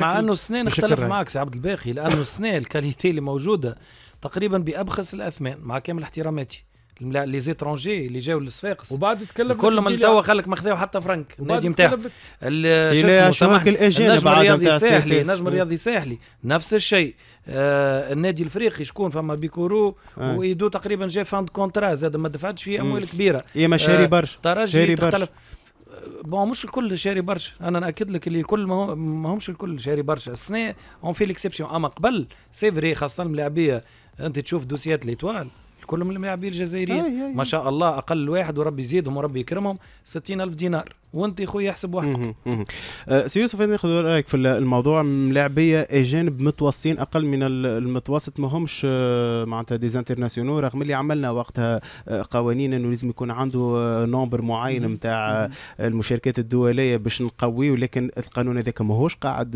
مع أنه السنين اختلف معك سي عبد الباقي لأنه السنين ال qualité اللي موجودة تقريبا بأبخس الأثمان مع كامل احتراماتي. les étrangers اللي جاو للصفاقس. وبعد تكلم كلهم اللي توا خلك ما خذاو حتى فرنك النادي نتاعو الشباك الاجانب النجم الرياضي الساحلي النجم الرياضي الساحلي نفس الشيء. آه النادي الافريقي شكون؟ فما بيكورو آه. وإيدو تقريبا جا fin de contrat زاد ما دفعتش فيه أموال كبيرة. اي ما شاري برشا شاري برشا. bon مش الكل شاري برشا. أنا نأكد لك اللي كل ما, ما همش الكل شاري برشا. السنة on fait l'exception أما قبل c'est vrai خاصة الملاعبيه أنت تشوف دوسيات L'Étoile. كلهم الملاعبين الجزائريين. ما شاء الله أقل واحد وربي يزيدهم وربي يكرمهم ستين ألف دينار. وانت خويا احسب واحد أه سي يوسف ناخذ رأيك في الموضوع. ملاعبيه أجانب متوسطين أقل من المتوسط ما همش أه، معناتها des internationaux رغم اللي عملنا وقتها أه، قوانين إنه لازم يكون عنده nombre معين نتاع المشاركات الدولية باش نقويه ولكن القانون هذاك ماهوش قاعد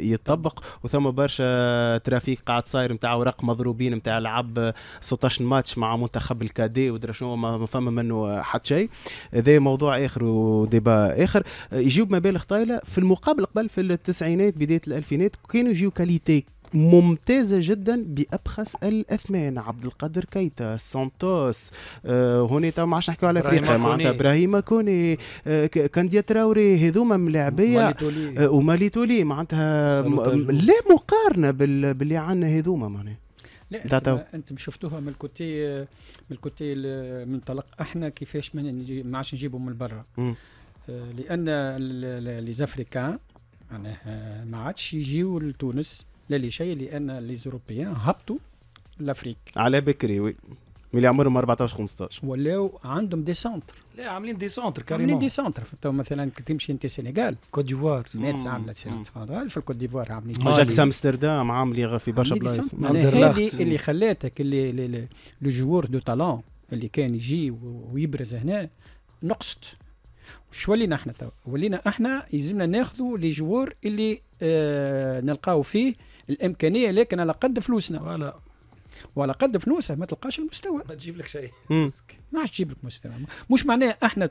يطبق. وثم برشا trafic قاعد صاير نتاع أوراق مضروبين نتاع لعب 16 ماتش مع منتخب ال cadets ودرا شنو ما فما منه حتى شيء. هذا موضوع آخر و débat آخر يجيو بمبالغ طايلة في المقابل قبل في التسعينات بداية الألفينات كانوا يجيو qualité ممتازة جدا بأبخس الأثمان. عبد القادر كيتا سانتوس آه هوني تو ما عادش نحكيو على أفريقيا معناتها إبراهيم كوني آه كانديا تراوري هذوما ملاعبيه آه وماليتولي معناتها لا مقارنة باللي عندنا هذوما معناها. لا انت, أنت شفتوها من ال côté من ال côté منطلق أحنا كيفاش ما عادش نجيبهم من برا. لأن les Africains معناها ما عادش يجيو لتونس لا لشيء لأن les Européens هبطوا l'Afrique على بكري oui. ملي عمرهم 14 15 ولاو عندهم des centres. لا عاملين des centres carrément عاملين des centres. مثلا تمشي أنت السنغال كوت ديفوار. ميتس عاملة centre في الكوت ديفوار عاملين أجاكس أمستردام عاملي في برشا بلايص. هذه اللي خلاتك اللي le joueur de talent اللي كان يجي ويبرز هنا نقصت. شو ولينا إحنا تو ولينا إحنا يلزمنا ناخذوا les joueurs اللي آه نلقاو فيه الامكانية لكن على قد فلوسنا. ولا وعلى قد فلوسه ما تلقاش المستوى. ما تجيب لك شيء. ما عادش تجيب لك مستوى. مش معناه إحنا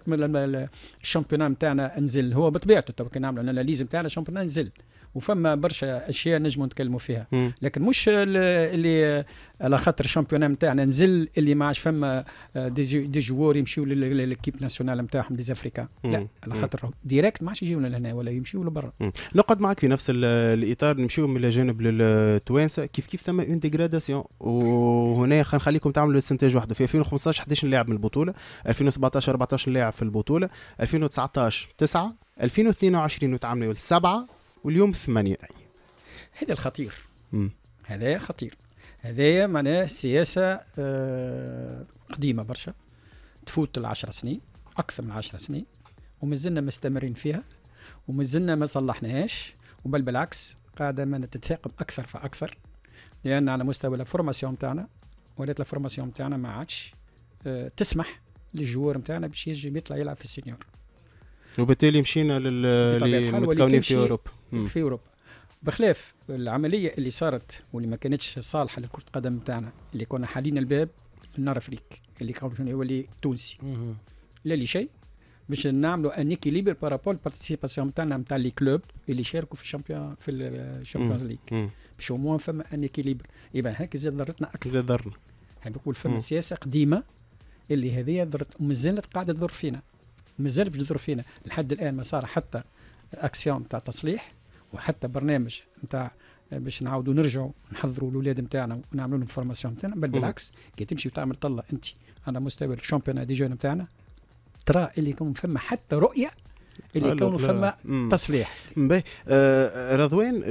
ال championnat نتاعنا نزل. هو بطبيعته تو كي نعملوا ال analyse نتاعنا ال championnat نزل. وفما برشا أشياء نجموا نتكلموا فيها. م. لكن مش اللي على خاطر ال championnat نتاعنا نزل اللي ما عادش فما آه، des, des joueurs يمشيو ل l'équipe nationale نتاعهم d'Afrique لا على خاطر direct ما عادش يجيونا لهنا ولا يمشيو لبرا. نقعد معك في نفس الإطار نمشيو من الجانب للتوانسه كيف كيف فم une dégradation وهنا نخليكم تعملوا استنتاج وحده. في 2015 11 لاعب من البطولة. 2017 14 لاعب في البطولة. 2019 9 2022 وتعاملوا سبعه واليوم ثمانية. هذا الخطير. هذا خطير. هذايا معناه سياسة آه قديمة برشا. تفوت العشر سنين أكثر من عشر سنين ومازلنا مستمرين فيها ومازلنا ما صلحناهاش وبل بالعكس قاعدة ما تتفاقم أكثر فأكثر لأن على مستوى ال formation نتاعنا ولات ال formation نتاعنا ما عادش آه تسمح لل joueurs نتاعنا باش يجي يطلع يلعب في ال seniors. وبالتالي مشينا للمتكونين في اوروبا في اوروبا بخلاف العملية اللي صارت واللي ما كانتش صالحة لكرة القدم نتاعنا اللي كنا حالين الباب النار افريك اللي كان شنو يولي تونسي. لا لي شيء. باش نعملوا ان اكيليبر بارابول بارتيسيباسيون نتاعنا نتاع لي كلوب اللي شاركوا في الشامبيون في الشامبيونز ليغ باش موان فما ان اكيليبر يبقى هكا زاد ضرتنا أكثر. زاد ضرنا. نقول فما سياسه قديمة اللي هذه ضرت ومازالت قاعدة تضر فينا. مازال باش تضر فينا لحد الآن ما صار حتى أكسيون نتاع تصليح وحتى برنامج نتاع باش نعاودوا نرجعوا نحضروا الاولاد نتاعنا ونعملوا لهم formation نتاعنا بل بالعكس كي تمشي وتعمل طلة أنت على مستوى ال championnat des jeunes نتاعنا ترى اللي يكون فما حتى رؤية اللي يكونوا فما تصليح. باهي آه رضوان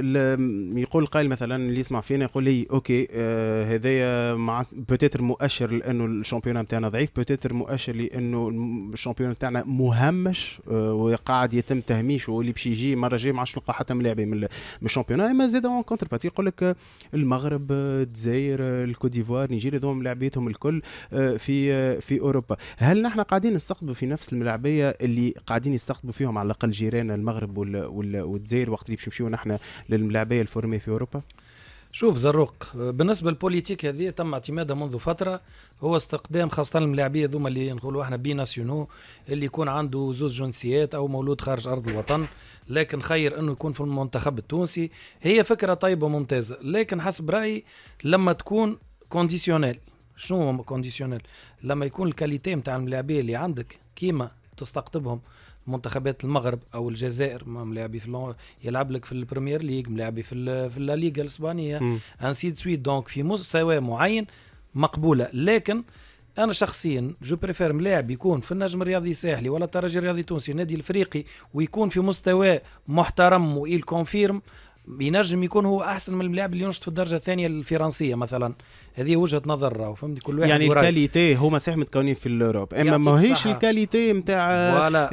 يقول قائل مثلا اللي يسمع فينا يقول لي OK آه هذايا مع peut-être مؤشر لأنه ال championnat نتاعنا ضعيف peut-être مؤشر لأنه ال championnat نتاعنا مهمش آه وقاعد يتم تهميشه واللي باش يجي مرة جاية ما عادش نلقى حتى ملاعبي من ال championnat. أما زاد en contrepartie يقول لك المغرب الجزائر الكوت ديفوار نيجيريا ذوم ملاعبيتهم الكل آه في آه في أوروبا. هل نحن قاعدين نستقطبوا في نفس الملاعبية اللي قاعدين يستقطبوا فيهم على الأقل جيراننا المغرب والجزائر وقت اللي باش نمشيو نحن للملاعبية ال formés في أوروبا؟ شوف زروق بالنسبة لل politique هذه تم اعتمادها منذ فترة هو استقدام خاصة الملاعبيه ذوما اللي نقولوا إحنا binationaux اللي يكون عنده زوز جنسيات أو مولود خارج أرض الوطن لكن خير إنه يكون في المنتخب التونسي. هي فكرة طيبة ممتازه لكن حسب رأيي لما تكون conditionnelle شنو هو conditionnelle لما يكون ال qualité نتاع الملاعبية اللي عندك كيما تستقطبهم منتخبات المغرب أو الجزائر ملاعبي في يلعب لك في ال Premier League ملاعبي في في الليغا الإسبانية ainsi de suite donc في مستوى معين مقبولة. لكن أنا شخصيا je préfère ملاعب يكون في النجم الرياضي الساحلي ولا الترجي الرياضي التونسي النادي الإفريقي ويكون في مستوى محترم و il confirme ينجم يكون هو أحسن من اللاعب اللي ينشط في الدرجة الثانية الفرنسية مثلا هذه وجهة نظر راهو فهمتني كل واحد يعني ورايه. ال qualité هما صحيح متكونين في ال Europe أما ماهيش. ال qualité نتاع.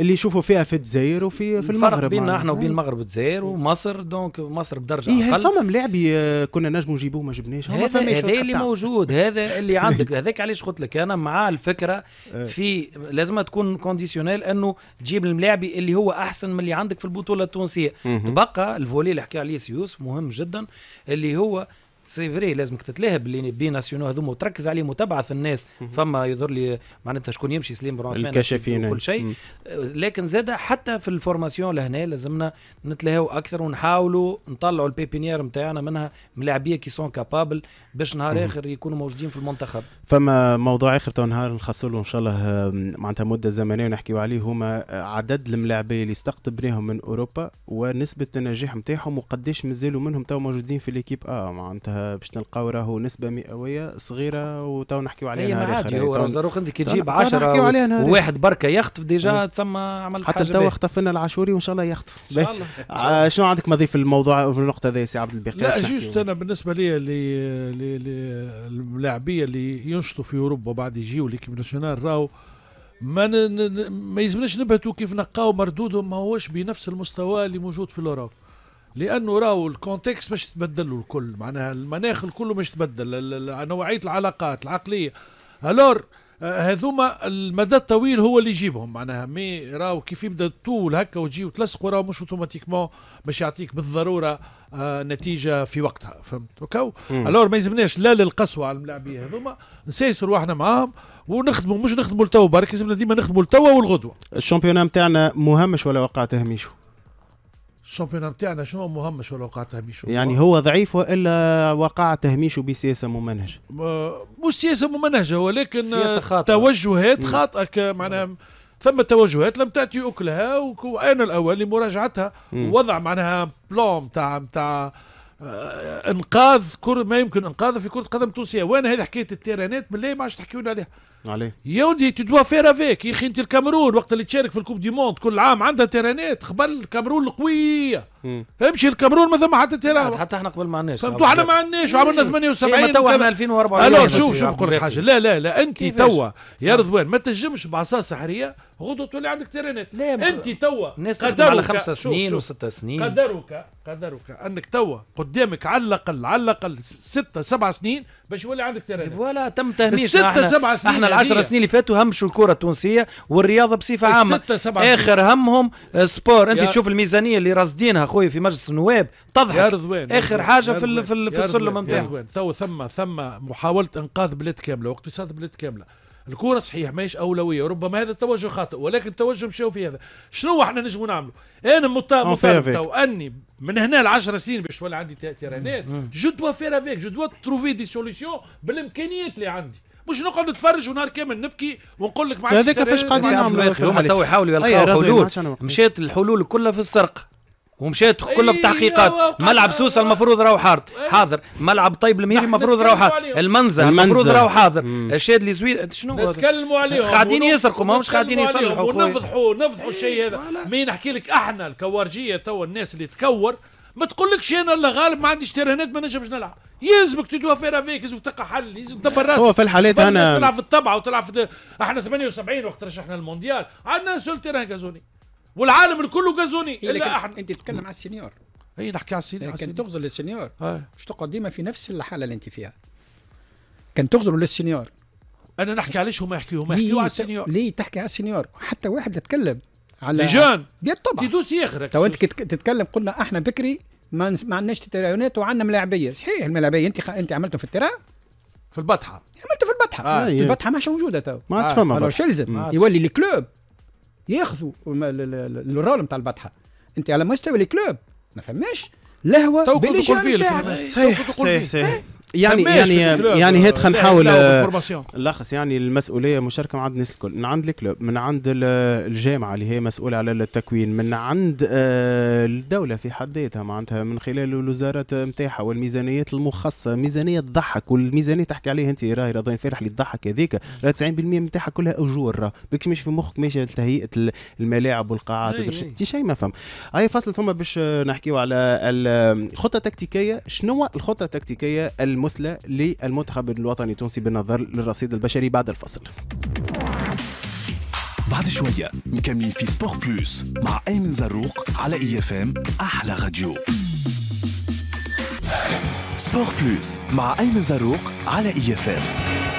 اللي يشوفوا فيها في الجزائر وفي في المغرب بيننا. إحنا وبين المغرب الجزائر ومصر donc مصر بدرجة هل أقل فما ملاعبي كنا نجموا نجيبوه ما جبناش هذا هذا اللي. موجود هذا اللي عندك هذاك علاش قلت لك أنا مع الفكرة إيه. في لازم تكون conditionnelle إنه تجيب الملاعبي اللي هو أحسن من اللي عندك في البطولة التونسية. تبقى ال volet اللي حكى عليه سيوس مهم جدا اللي هو c'est vrai لازمك تتلاها ب les binationaux هذوما وتركز عليهم وتبعث الناس. فما يظهر لي معناتها شكون يمشي سليم برانشمان الكشافين وكل شيء. لكن زاد حتى في ال formation لهنا لازمنا نتلاهوا أكثر ونحاولوا نطلعوا ال pépinière نتاعنا منها ملاعبيه qui sont capables باش نهار آخر يكونوا موجودين في المنتخب. فما موضوع آخر تو نهار نخصص له إن شاء الله آه، معناتها مدة زمنية ونحكيو عليه هما آه، عدد الملاعبيه اللي استقطبناهم من أوروبا ونسبة النجاح نتاعهم وقداش مازالوا منهم تو موجودين في l'équipe آه معناتها باش نلقاو راهو نسبة مئوية صغيرة وتو نحكيو عليها نهار. عادي يعني هو زاروخ أنت كي تجيب تو نحكيو 10 عليها نهار وواحد بركة يخطف déjà. تسمى عملت حتى تو. خطف لنا العاشوري وإن شاء الله يخطف إن. شاء الله آه، شنو عندك مضيف في الموضوع في النقطة هذه سي عبد الباقي لا. juste أنا بالنسبة لي اللي اللاعبيه اللي ينشطوا في أوروبا وبعد يجيوا l'équipe nationale راهو ما ن... ما يلزمناش نبهتوا كيف نلقاو مردودهم ما هوش بنفس المستوى اللي موجود في الـ Europe لأنه راهو الـ contexte باش تبدلوا الكل. معناها المناخ الكل باش تبدل نوعية العلاقات العقلية. alors آه، هذوما المدى الطويل هو اللي يجيبهم. معناها mais راهو كيف يبدأ الطول هكا وتجي وتلصقوا راهو مش automatiquement باش يعطيك بالضرورة آه نتيجة في وقتها. فهمت؟ مم. الور ما يلزمناش لا للقسوة على الملاعبية هذوما. نسيسوا رواحنا معاهم ونخدموا. مش نخدموا لتوا برك لازمنا ديما نخدموا لتوا والغدوة. الشامبيونا نتاعنا مهمش ولا وقع تهميشه الشامبيون نتاعنا شنو مهمش ولا وقع تهميشه يعني هو ضعيف وإلا وقع تهميشه بسياسه ممنهج آه، مش سياسه ممنهجه ولكن سياسة خاطئة. توجهات. خاطئه معناها ثم توجهات لم تأتي أكلها وأنا الأول؟ لمراجعتها. ووضع معناها plan تاع تاع آه، إنقاذ كره ما يمكن إنقاذه في كرة قدم تونسية. وأنا هذه حكاية الـ terrainات؟ بالله ما عادش تحكيوا لي عليها. عليه. يا ودي tu dois faire avec يا أخي أنت الكاميرون وقت اللي تشارك في الـ coupe du monde كل عام عندها terrainات. قبل الكاميرون القوية. امشي الكاميرون ما ثم حتى terrain حتى إحنا قبل ما عندناش فهمتوا إحنا ما عندناش وعملنا 78 تو. إحنا 2024 ألو بس شوف شوف عبد قول لك الباقي. حاجة. لا لا لا انت؟ توا يا رضوان ما تنجمش بعصا سحرية غدوة تولي عندك تيرانات لا ما- انت توا الناس تخدم على قدرك- خمسة شوف- سنين شوف. وستة سنين. قدرك قدرك انك توا قدامك على الأقل على الأقل ستة سبع سنين باش يولي عندك تيرانات فوالا تم تهميش. الستة إحنا سبع سنين إحنا العشر. سنين اللي فاتوا همشوا الكرة التونسية والرياضة بصفة عامة. الستة سبع سنين. آخر همهم آه، سبور. انت تشوف الميزانية اللي راصدينها خويا في مجلس النواب تضحك يا آخر رضوان، حاجة يا في ال- في ال- في يا السلم رضوان، يا نتاعهم. رضوان. تو ثم ثم محاولة إنقاذ بلاد كاملة واقتصاد بلاد كاملة الكورة صحيح ماهيش أولوية ربما هذا التوجه خاطئ ولكن التوجه مشاو في هذا شنو إحنا نجموا نعملوا أنا مطالب. تو أني من هنا لعشر سنين باش ولا عندي تي- terrainات je dois faire avec je dois trouver des solutions بالإمكانيات اللي عندي مش نقعد نتفرج ونهار كامل نبكي ونقول لك ما عنديش هذاك فاش قاعدين نعملوا هما. تو يحاولوا يلقاو حلول. مشات الحلول كلها في السرقة ومشات كلها في أي تحقيقات. ملعب سوسة المفروض راهو حاضر. حاضر. ملعب طيب المهيري المفروض راهو حاضر. المنزه المنزه. المفروض راهو حاضر. مم. الشادلي زويد شنو؟ نتكلموا عليهم. قاعدين يسرقوا، ما همش قاعدين يصلحوا،. ونفضحوا نفضحوا الشيء هذا. مين؟ نحكي لك. أحنا الكوارجية توا الناس اللي تكور. ما تقولكش أنا لا غالب ما عنديش terrainات ما نجمش نلعب. يلزمك tu dois faire avec لازمك تلقى حل لازم تدبر راسك هو في الحالات أنا تلعب في الطبعة وتلعب في إحنا 78 وقت رشحنا المونديال. عندنا seul terrain gazonné والعالم الكل غازوني إلا إحنا أنت تتكلم على السينيور. اي نحكي على السيني على كان. تغزل للسينيور. مش تقعد ديما في نفس الحالة اللي أنت فيها. كان تغزلوا للسينيور. أنا نحكي علاش هما يحكيوا هما ليه يحكيوا على السينيور. ليه تحكي على السينيور؟ حتى واحد يتكلم على لي جون بالطبع تدوس يغرق. تو أنت تتكلم قلنا أحنا بكري ما ما عندناش تيرانات وعندنا ملاعبية. صحيح الملاعبية أنت خ... أنت عملتهم في الترا؟ في البطحة. عملته في البطحة. آه، في البطحة ماش موجودة تو. ما عادش آه، فما. شو يلزم. يولي الكلوب. ياخذوا الرول نتاع البطحة انت على مستوى الكلوب ما فماش لهوة. الكلام. صحيح صحيح. صحيح يعني يعني يعني هات خلينا نحاول آه، الفورماسيون. لخص يعني المسؤولية مشاركة من عند الناس الكل من عند الكلوب من عند ال- الجامعة اللي هي مسؤولة على التكوين من عند آه، الدولة في حد ذاتها معناتها من خلال الوزارات نتاعها والميزانيات المخصصة ميزانية تضحك والميزانية تحكي عليها انت راهي رضوان فرح اللي تضحك هذيك. راه 90% نتاعها كلها أجور. بك مش في مخك ماشي لتهيئه ال- الملاعب والقاعات. انت شيء ما فهم. هاي فصل ثم باش نحكيو على الخطه التكتيكيه شنو الخطة التكتيكية؟ المثلى للمنتخب الوطني التونسي بالنظر للرصيد البشري بعد الفصل. بعد شوية مكملين في سبور بلوس مع أيمن زروق على إي إف إم أحلى راديو. سبور بلوس مع أيمن زروق على إي إف إم.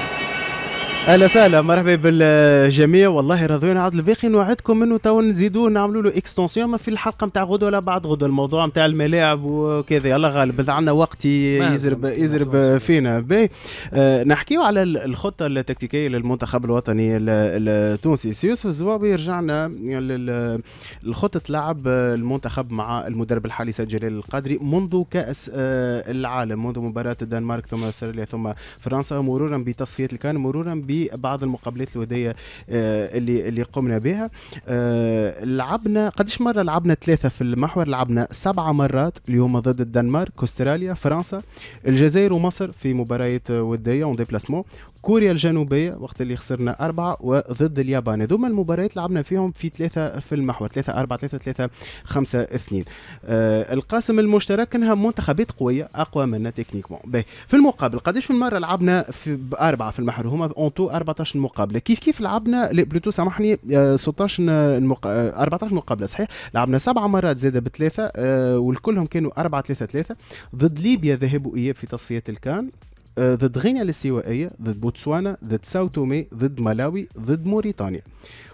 أهلا وسهلا مرحبا بالجميع. والله رضوان عاد الباقي نوعدكم إنه تو نزيدوه نعملوا له extension ما في الحلقة نتاع غدوة ولا بعد غدوة الموضوع نتاع الملاعب وكذا. يلا غالب اذا عندنا وقت يزرب يزرب. فينا. باهي آه نحكيو على ال- الخطة التكتيكية للمنتخب الوطني ال- التونسي. سي يوسف الزواوي رجعنا لل- لخطة لعب المنتخب مع المدرب الحالي سيد جلال القادري منذ كأس آه، العالم منذ مباراة الدنمارك ثم أستراليا ثم فرنسا مرورا بتصفيه الكان مرورا ببعض المقابلات الودية آه، اللي اللي قمنا بها. آه، لعبنا قديش مرة لعبنا ثلاثة في المحور؟ لعبنا سبعه مرات اليوم ضد الدنمارك أستراليا فرنسا الجزائر ومصر في مباريات ودية en déplacement كوريا الجنوبية وقت اللي خسرنا أربعة وضد اليابان. هذوما المباريات لعبنا فيهم في ثلاثة في المحور ثلاثة أربعة ثلاثة ثلاثة خمسة اثنين. آه القاسم المشترك انها منتخبات قوية أقوى منا techniquement. في المقابل قديش من مرة لعبنا في بأربعة في المحور؟ هما en tout 14 مقابلة. كيف كيف لعبنا؟ plutôt سامحني آه 16 المق... آه 14 مقابلة صحيح؟ لعبنا سبعه مرات زادة بثلاثة آه والكلهم كانوا 4 3 3 ضد ليبيا ذهاب واياب في تصفية الكان. آه، ضد غينيا الاستوائية ضد بوتسوانا ضد ساو تومي ضد ملاوي ضد موريتانيا.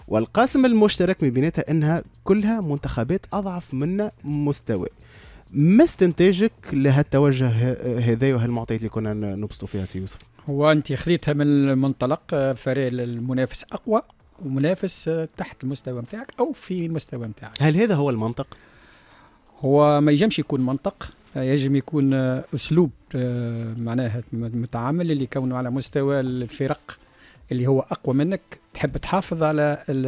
والقاسم المشترك من بيناتها إنها كلها منتخبات أضعف منا مستوى. ما استنتاجك لهالتوجه هذا وهالمعطيات اللي كنا نبسطوا فيها سي يوسف؟ هو أنت خذيتها من المنطلق آه، فريق المنافس أقوى ومنافس آه، تحت المستوى نتاعك أو في المستوى نتاعك هل هذا هو المنطق؟ هو ما يجمش يكون منطق. يجب يكون أسلوب آه، معناها متعامل اللي يكونه على مستوى الفرق اللي هو أقوى منك. تحب تحافظ على ال-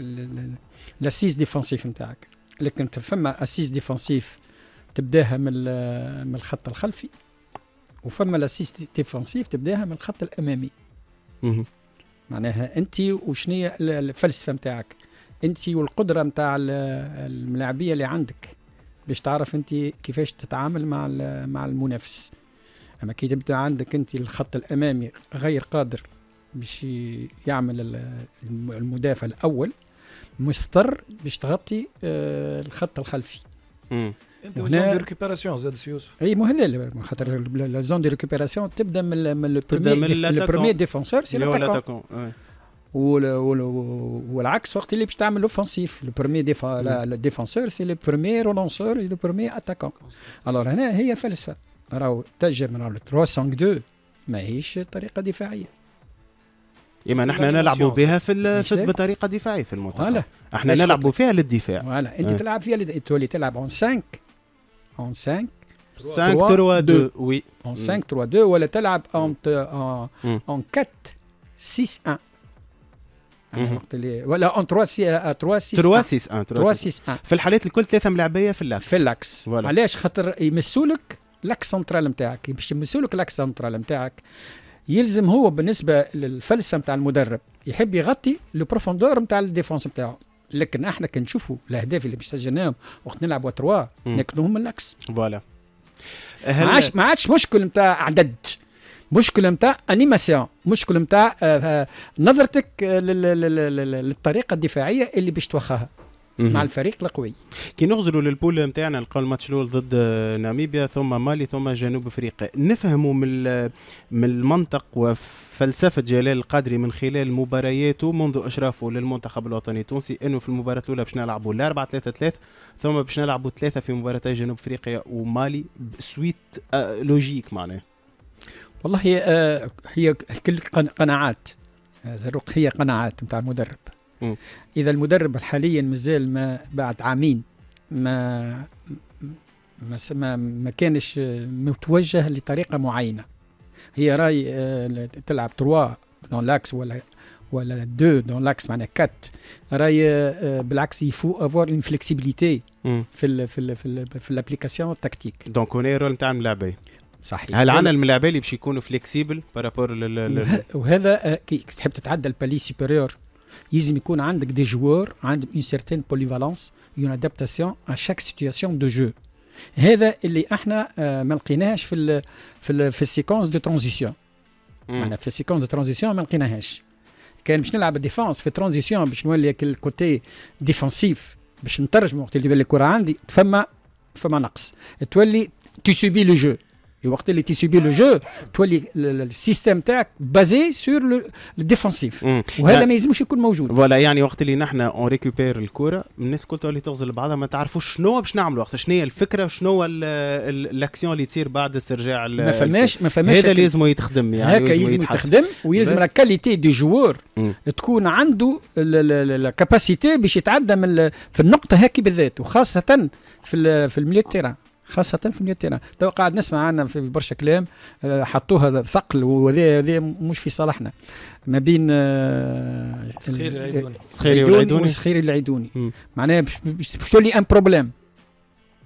ال- ال- الـ assise défensive نتاعك. لكن فما assise défensive تبداها من من الخط الخلفي وفما الـ assise défensive تبداها من الخط الأمامي. معناها أنت وشنية ال- الفلسفة نتاعك؟ أنت والقدرة نتاع ال- الملاعبية اللي عندك. باش تعرف انت كيفاش تتعامل مع ال- مع المنافس. أما كي تبدأ عندك انت الخط الأمامي غير قادر باش يعمل ال- الم- المدافع الأول مضطر باش تغطي آه، الخط الخلفي. de récupération زاد سي يوسف. et moi هذا خاطر la zone de récupération تبدأ من من l'attaquant. ال premier défenseur c'est اللي هو l'attaquant l'attaquant آه. وال- وال- والعكس وقت اللي باش تعمل offensive le premier défenseur c'est le premier relanceur le premier attaquant alors هنا هي فلسفة. راهو تجر من 3 5 2 ماهيش طريقة دفاعية. إما نحن لا، نلعبوا لا، بها في, ال- مش في ذاك. بطريقة دفاعية في المنتخب. فوالا. إحنا ليش نلعبوا خاطر؟ فيها للدفاع. فوالا. أنت آه. تلعب فيها لد- تولي تلعب اون 5 اون 5 5 3 2 وي اون 5 3 2 ولا تلعب اون مم. اون 4 6 1 وقت اللي ولا اون 3 3 6 3 6 1 3 6 1 في الحالات الكل ثلاثة ملاعبيه في اللاكس في اللاكس. علاش؟ خاطر يمسولك لاكس سنترال نتاعك. باش يمسولك لاكس سنترال نتاعك يلزم هو بالنسبة للفلسفة نتاع المدرب يحب يغطي le profondeur نتاع ال défense نتاعو. لكن إحنا كنشوفوا الأهداف اللي باش سجلناهم وقت نلعبوا trois. ناكلوهم من ال l'axe voilà. ما هل- عادش ما عادش مشكل نتاع عدد. مشكل نتاع animation مشكل نتاع آه، آه، نظرتك آه، لل- لل- لل- للطريقة الدفاعية اللي باش توخاها. مع الفريق القوي. كي نغزروا لل poule نتاعنا نلقاو الماتش الأول ضد ناميبيا ثم مالي ثم جنوب أفريقيا. نفهموا من من المنطق وفلسفة جلال القادري من خلال مبارياته منذ أشرافه للمنتخب الوطني التونسي إنه في المباراة الأولى باش نلعبوا 4 3 3 ثم باش نلعبوا ثلاثة في مباراتي جنوب أفريقيا ومالي suite logique معناه والله آه، هي كل قن- قناعات. الرق هي قناعات نتاع المدرب. مم. إذا المدرب حاليا مازال ما بعد عامين ما ما, ما كانش متوجه لطريقة معينة. هي راي آه، تلعب 3 dans l'axe ولا ولا 2 dans l'axe معناها 4 راي آه، بالعكس il faut avoir une flexibilité في ال في ال في, ال في ال application tactique donc هنا rôle نتاع الملاعبيه صحيح. هل عندنا الملاعبيه اللي باش يكونوا flexibles par rapport وهذا كي تحب تتعدى ال palier supérieur يلزم يكون عندك des joueurs عندهم une certaine polyvalence une adaptation à chaque situation de jeu هذا اللي إحنا ما لقيناهش في ال في ال في ال séquences de transition معنا في ال séquences de transition ما لقيناهاش. كان باش نلعب défense في transition باش نولي ال côté défensif باش نترجم وقت اللي الكره عندي فما فما نقص. تولي tu subis le وقت اللي tu subis le jeu تولي ال système تاعك basé sur le défensif وهذا ما يلزمش يكون موجود voilà يعني وقت اللي نحن on récupère الكره الناس كل تولي تغزر بعضها ما تعرفوش شنو باش نعملوا. وقت شنو هي الفكرة شنو الاكسيون اللي تصير بعد استرجاع ما فماش ما فماش هذا اللي لازم يتخدم يعني هكا يلزم يتخدم ويلزم la qualité des joueurs تكون عنده ال capacité باش يتعدى من في النقطة هكي بالذات وخاصة في في ال milieu terrain. خاصة في ال milieu terrain تو قاعد نسمع عنا في برشا كلام آه، حطوها ثقل وهذا هذا مش في صالحنا. ما بين سخيري العيدوني. سخيري العيدوني وسخيري العيدوني. معناها باش تولي un problème.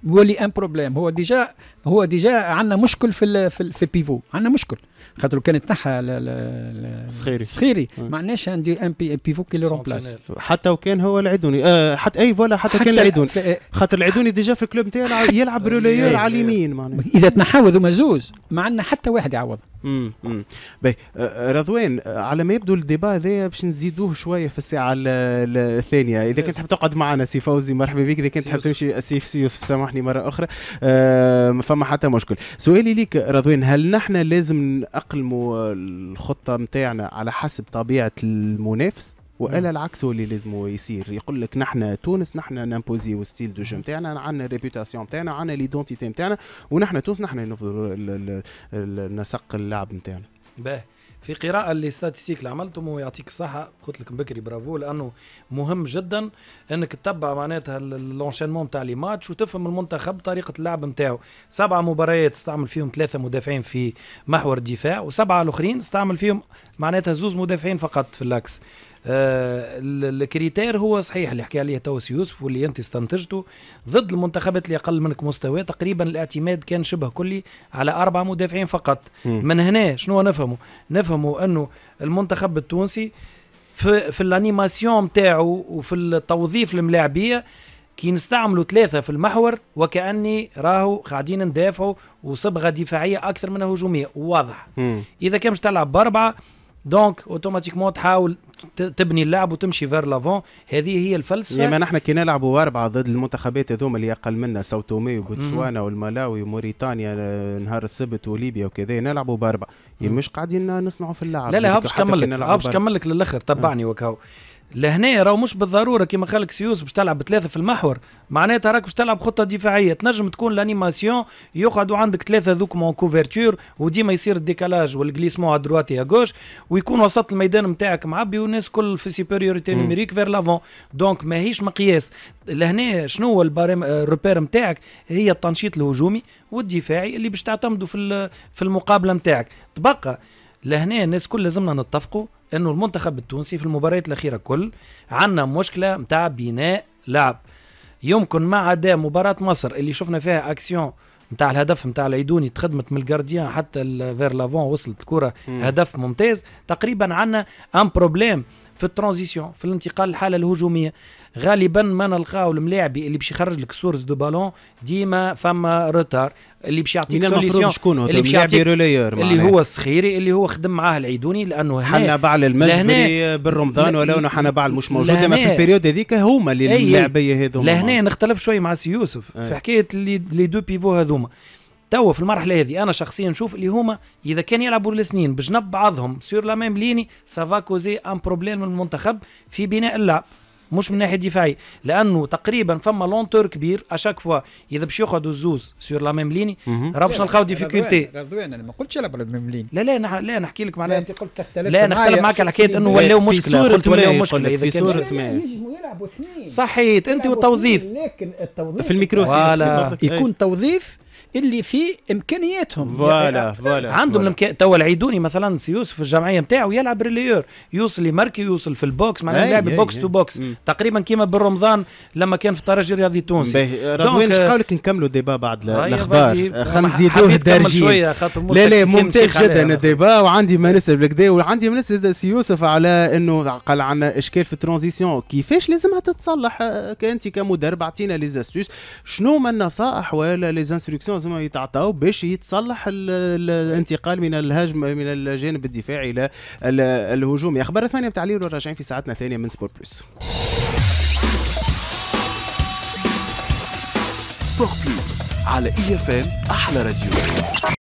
ولي un problème. هو déjà هو déjà عندنا مشكل في في, في pivot عندنا مشكل. خاطر كان تنحى سخيري سخيري ما عندناش عندي un pi pivot qui le remplace حتى وكان هو العدوني. آه حتى أي voilà حتى, حتى كان العدوني خاطر العدوني déjà في ال club نتاعو يلعب relayeur على اليمين معناها. إذا تنحاو هذوما زوز ما عندنا حتى واحد يعوض. امم باهي. آه، رضوان آه، على ما يبدو ال débat هذايا باش نزيدوه شوية في الساعة الثانية. إذا كنت تحب تقعد معنا سي فوزي مرحبا بك. إذا كنت تحب تمشي سي يوسف سامحني مرة أخرى. آه فما حتى مشكل. سؤالي ليك رضوان هل نحن لازم نأقلموا الخطة نتاعنا على حسب طبيعة المنافس؟ والا العكس هو اللي لازم يصير. يقول لك نحن تونس نحن نمبوزي ستيل دو جو نتاعنا عندنا الريبيوتاسيون نتاعنا عندنا ليدونتيتي نتاعنا ونحن تونس نحن نفضل نسق اللعب نتاعنا باهي. في قراءة ال les statistiques اللي عملتهم ويعطيك الصحة. قلت لك بكري برافو لأنه مهم جدا أنك تتبع معناتها ال l'enchaînement نتاع les matchs وتفهم المنتخب طريقة اللعب نتاعو. سبعة مباريات استعمل فيهم ثلاثة مدافعين في محور الدفاع وسبعة الأخرين استعمل فيهم معناتها زوز مدافعين فقط في ال l'axe ال critère هو صحيح اللي حكى عليه تو سي يوسف واللي انت استنتجته. ضد المنتخبات اللي أقل منك مستوى تقريبا الاعتماد كان شبه كلي على أربع مدافعين فقط. م. من هنا شنو نفهمه؟ نفهمه أنه المنتخب التونسي في في ال animation نتاعو وفي التوظيف الملاعبية كي نستعملوا ثلاثة في المحور وكأني راهو قاعدين ندافعوا وصبغة دفاعية أكثر من هجومية. واضح. م. إذا كان مش تلعب بأربعة donc automatiquement تحاول تبني اللعب وتمشي vers l'avant هذه هي الفلسفة. يعني نحن كي نلعبوا اربعه ضد المنتخبات هذوما اللي أقل منا ساو تومي وبوتسوانا والملاوي وموريتانيا نهار السبت وليبيا وكذا نلعبوا باربعه مش قاعدين نصنعوا في اللعب. لا لا باش كمل لك باش كمل لك للأخر تبعني آه. وكاو. لهنا راهو مش بالضرورة كما قال لك سي يوسف باش تلعب بثلاثه في المحور. معناتها راك باش تلعب خطة دفاعية. تنجم تكون l'animation يقعدوا عندك ثلاثة ذوك mon couverture وديما يصير ال décalage وال glissement à droite et à gauche ويكون وسط الميدان نتاعك معبي والناس كل في supériorité numérique vers l'avant donc ماهيش مقياس. لهنا شنو هو ال repère نتاعك هي التنشيط الهجومي والدفاعي اللي باش تعتمدوا في في المقابلة نتاعك تبقى لهنا الناس كل لازمنا نتفقوا إنه المنتخب التونسي في المباريات الأخيرة كل عندنا مشكلة نتاع بناء لعب. يمكن ما عدا مباراة مصر اللي شفنا فيها أكسيون نتاع الهدف نتاع العيدوني تخدمت من ال gardien حتى vers l'avant وصلت الكره هدف ممتاز. تقريبا عندنا un problème في ال transition في الانتقال الحاله الهجومية. غالبا ما نلقاو الملاعبي اللي باش يخرج لك sortie de ballon ديما فما retard اللي باش يعطيك solution شكون؟ اللي باش يعطيك اللي هو السخيري اللي هو خدم معاه العيدوني لأنه حنبعل المجبري بن رمضان ولا حنبعل مش موجود ما في ال période هذيك هما اللي اللاعبيه هذوما. لهنا نختلف شوي مع سي يوسف. في حكاية les deux pivots هذوما. توا في المرحلة هذه أنا شخصيا نشوف اللي هما إذا كان يلعبوا الاثنين بجنب بعضهم sur la même ligne ça va causer un problème المنتخب في بناء اللعب مش من ناحية دفاعيه لأنه تقريبا فما lenteur كبير à chaque fois إذا باش ياخذوا زوز sur la même ligne راه باش نلقاو difficulté رضوان أنا ما قلتش على même ligne لا لا نح... لا نحكي لك معناها. أنت قلت تختلف لا نختلف معك على حكاية إنه ولاو مشكلة. قلت ولاو مشكلة. إذا في صورة ما ينجموا يلعبوا اثنين. صحيت أنت والتوظيف لكن التوظيف في ال micro voilà. يكون توظيف اللي فيه إمكانياتهم. voilà voilà عندهم الامكان توا العيدوني مثلا سي يوسف الجمعية نتاعو يلعب relayeur. يوصل يمركي يوصل في ال box معناها يلعب box. to box مم. تقريبا كيما بن رمضان لما كان في الترجي الرياضي التونسي رضوان إيش قولك نكملوا ال débat بعد هيا الأخبار. خلينا نزيدوه خاطر لا لا ممتاز. جدا ال débat. وعندي ما نسال بالكدا وعندي ما نسال سي يوسف على إنه قال عنا إشكال في ال transition. كيفاش لازمها تتصلح؟ آه، انت كمدرب أعطينا les astuces. شنو من النصائح ولا لي لازم يتعطاو باش يتصلح ال- ال- الانتقال من الهجم من الجانب الدفاعي إلى ال- الهجومي أخبار ثانية بتاع ليل راجعين في ساعتنا الثانية من Sport Plus. Sport Plus على IFM أحلى راديو.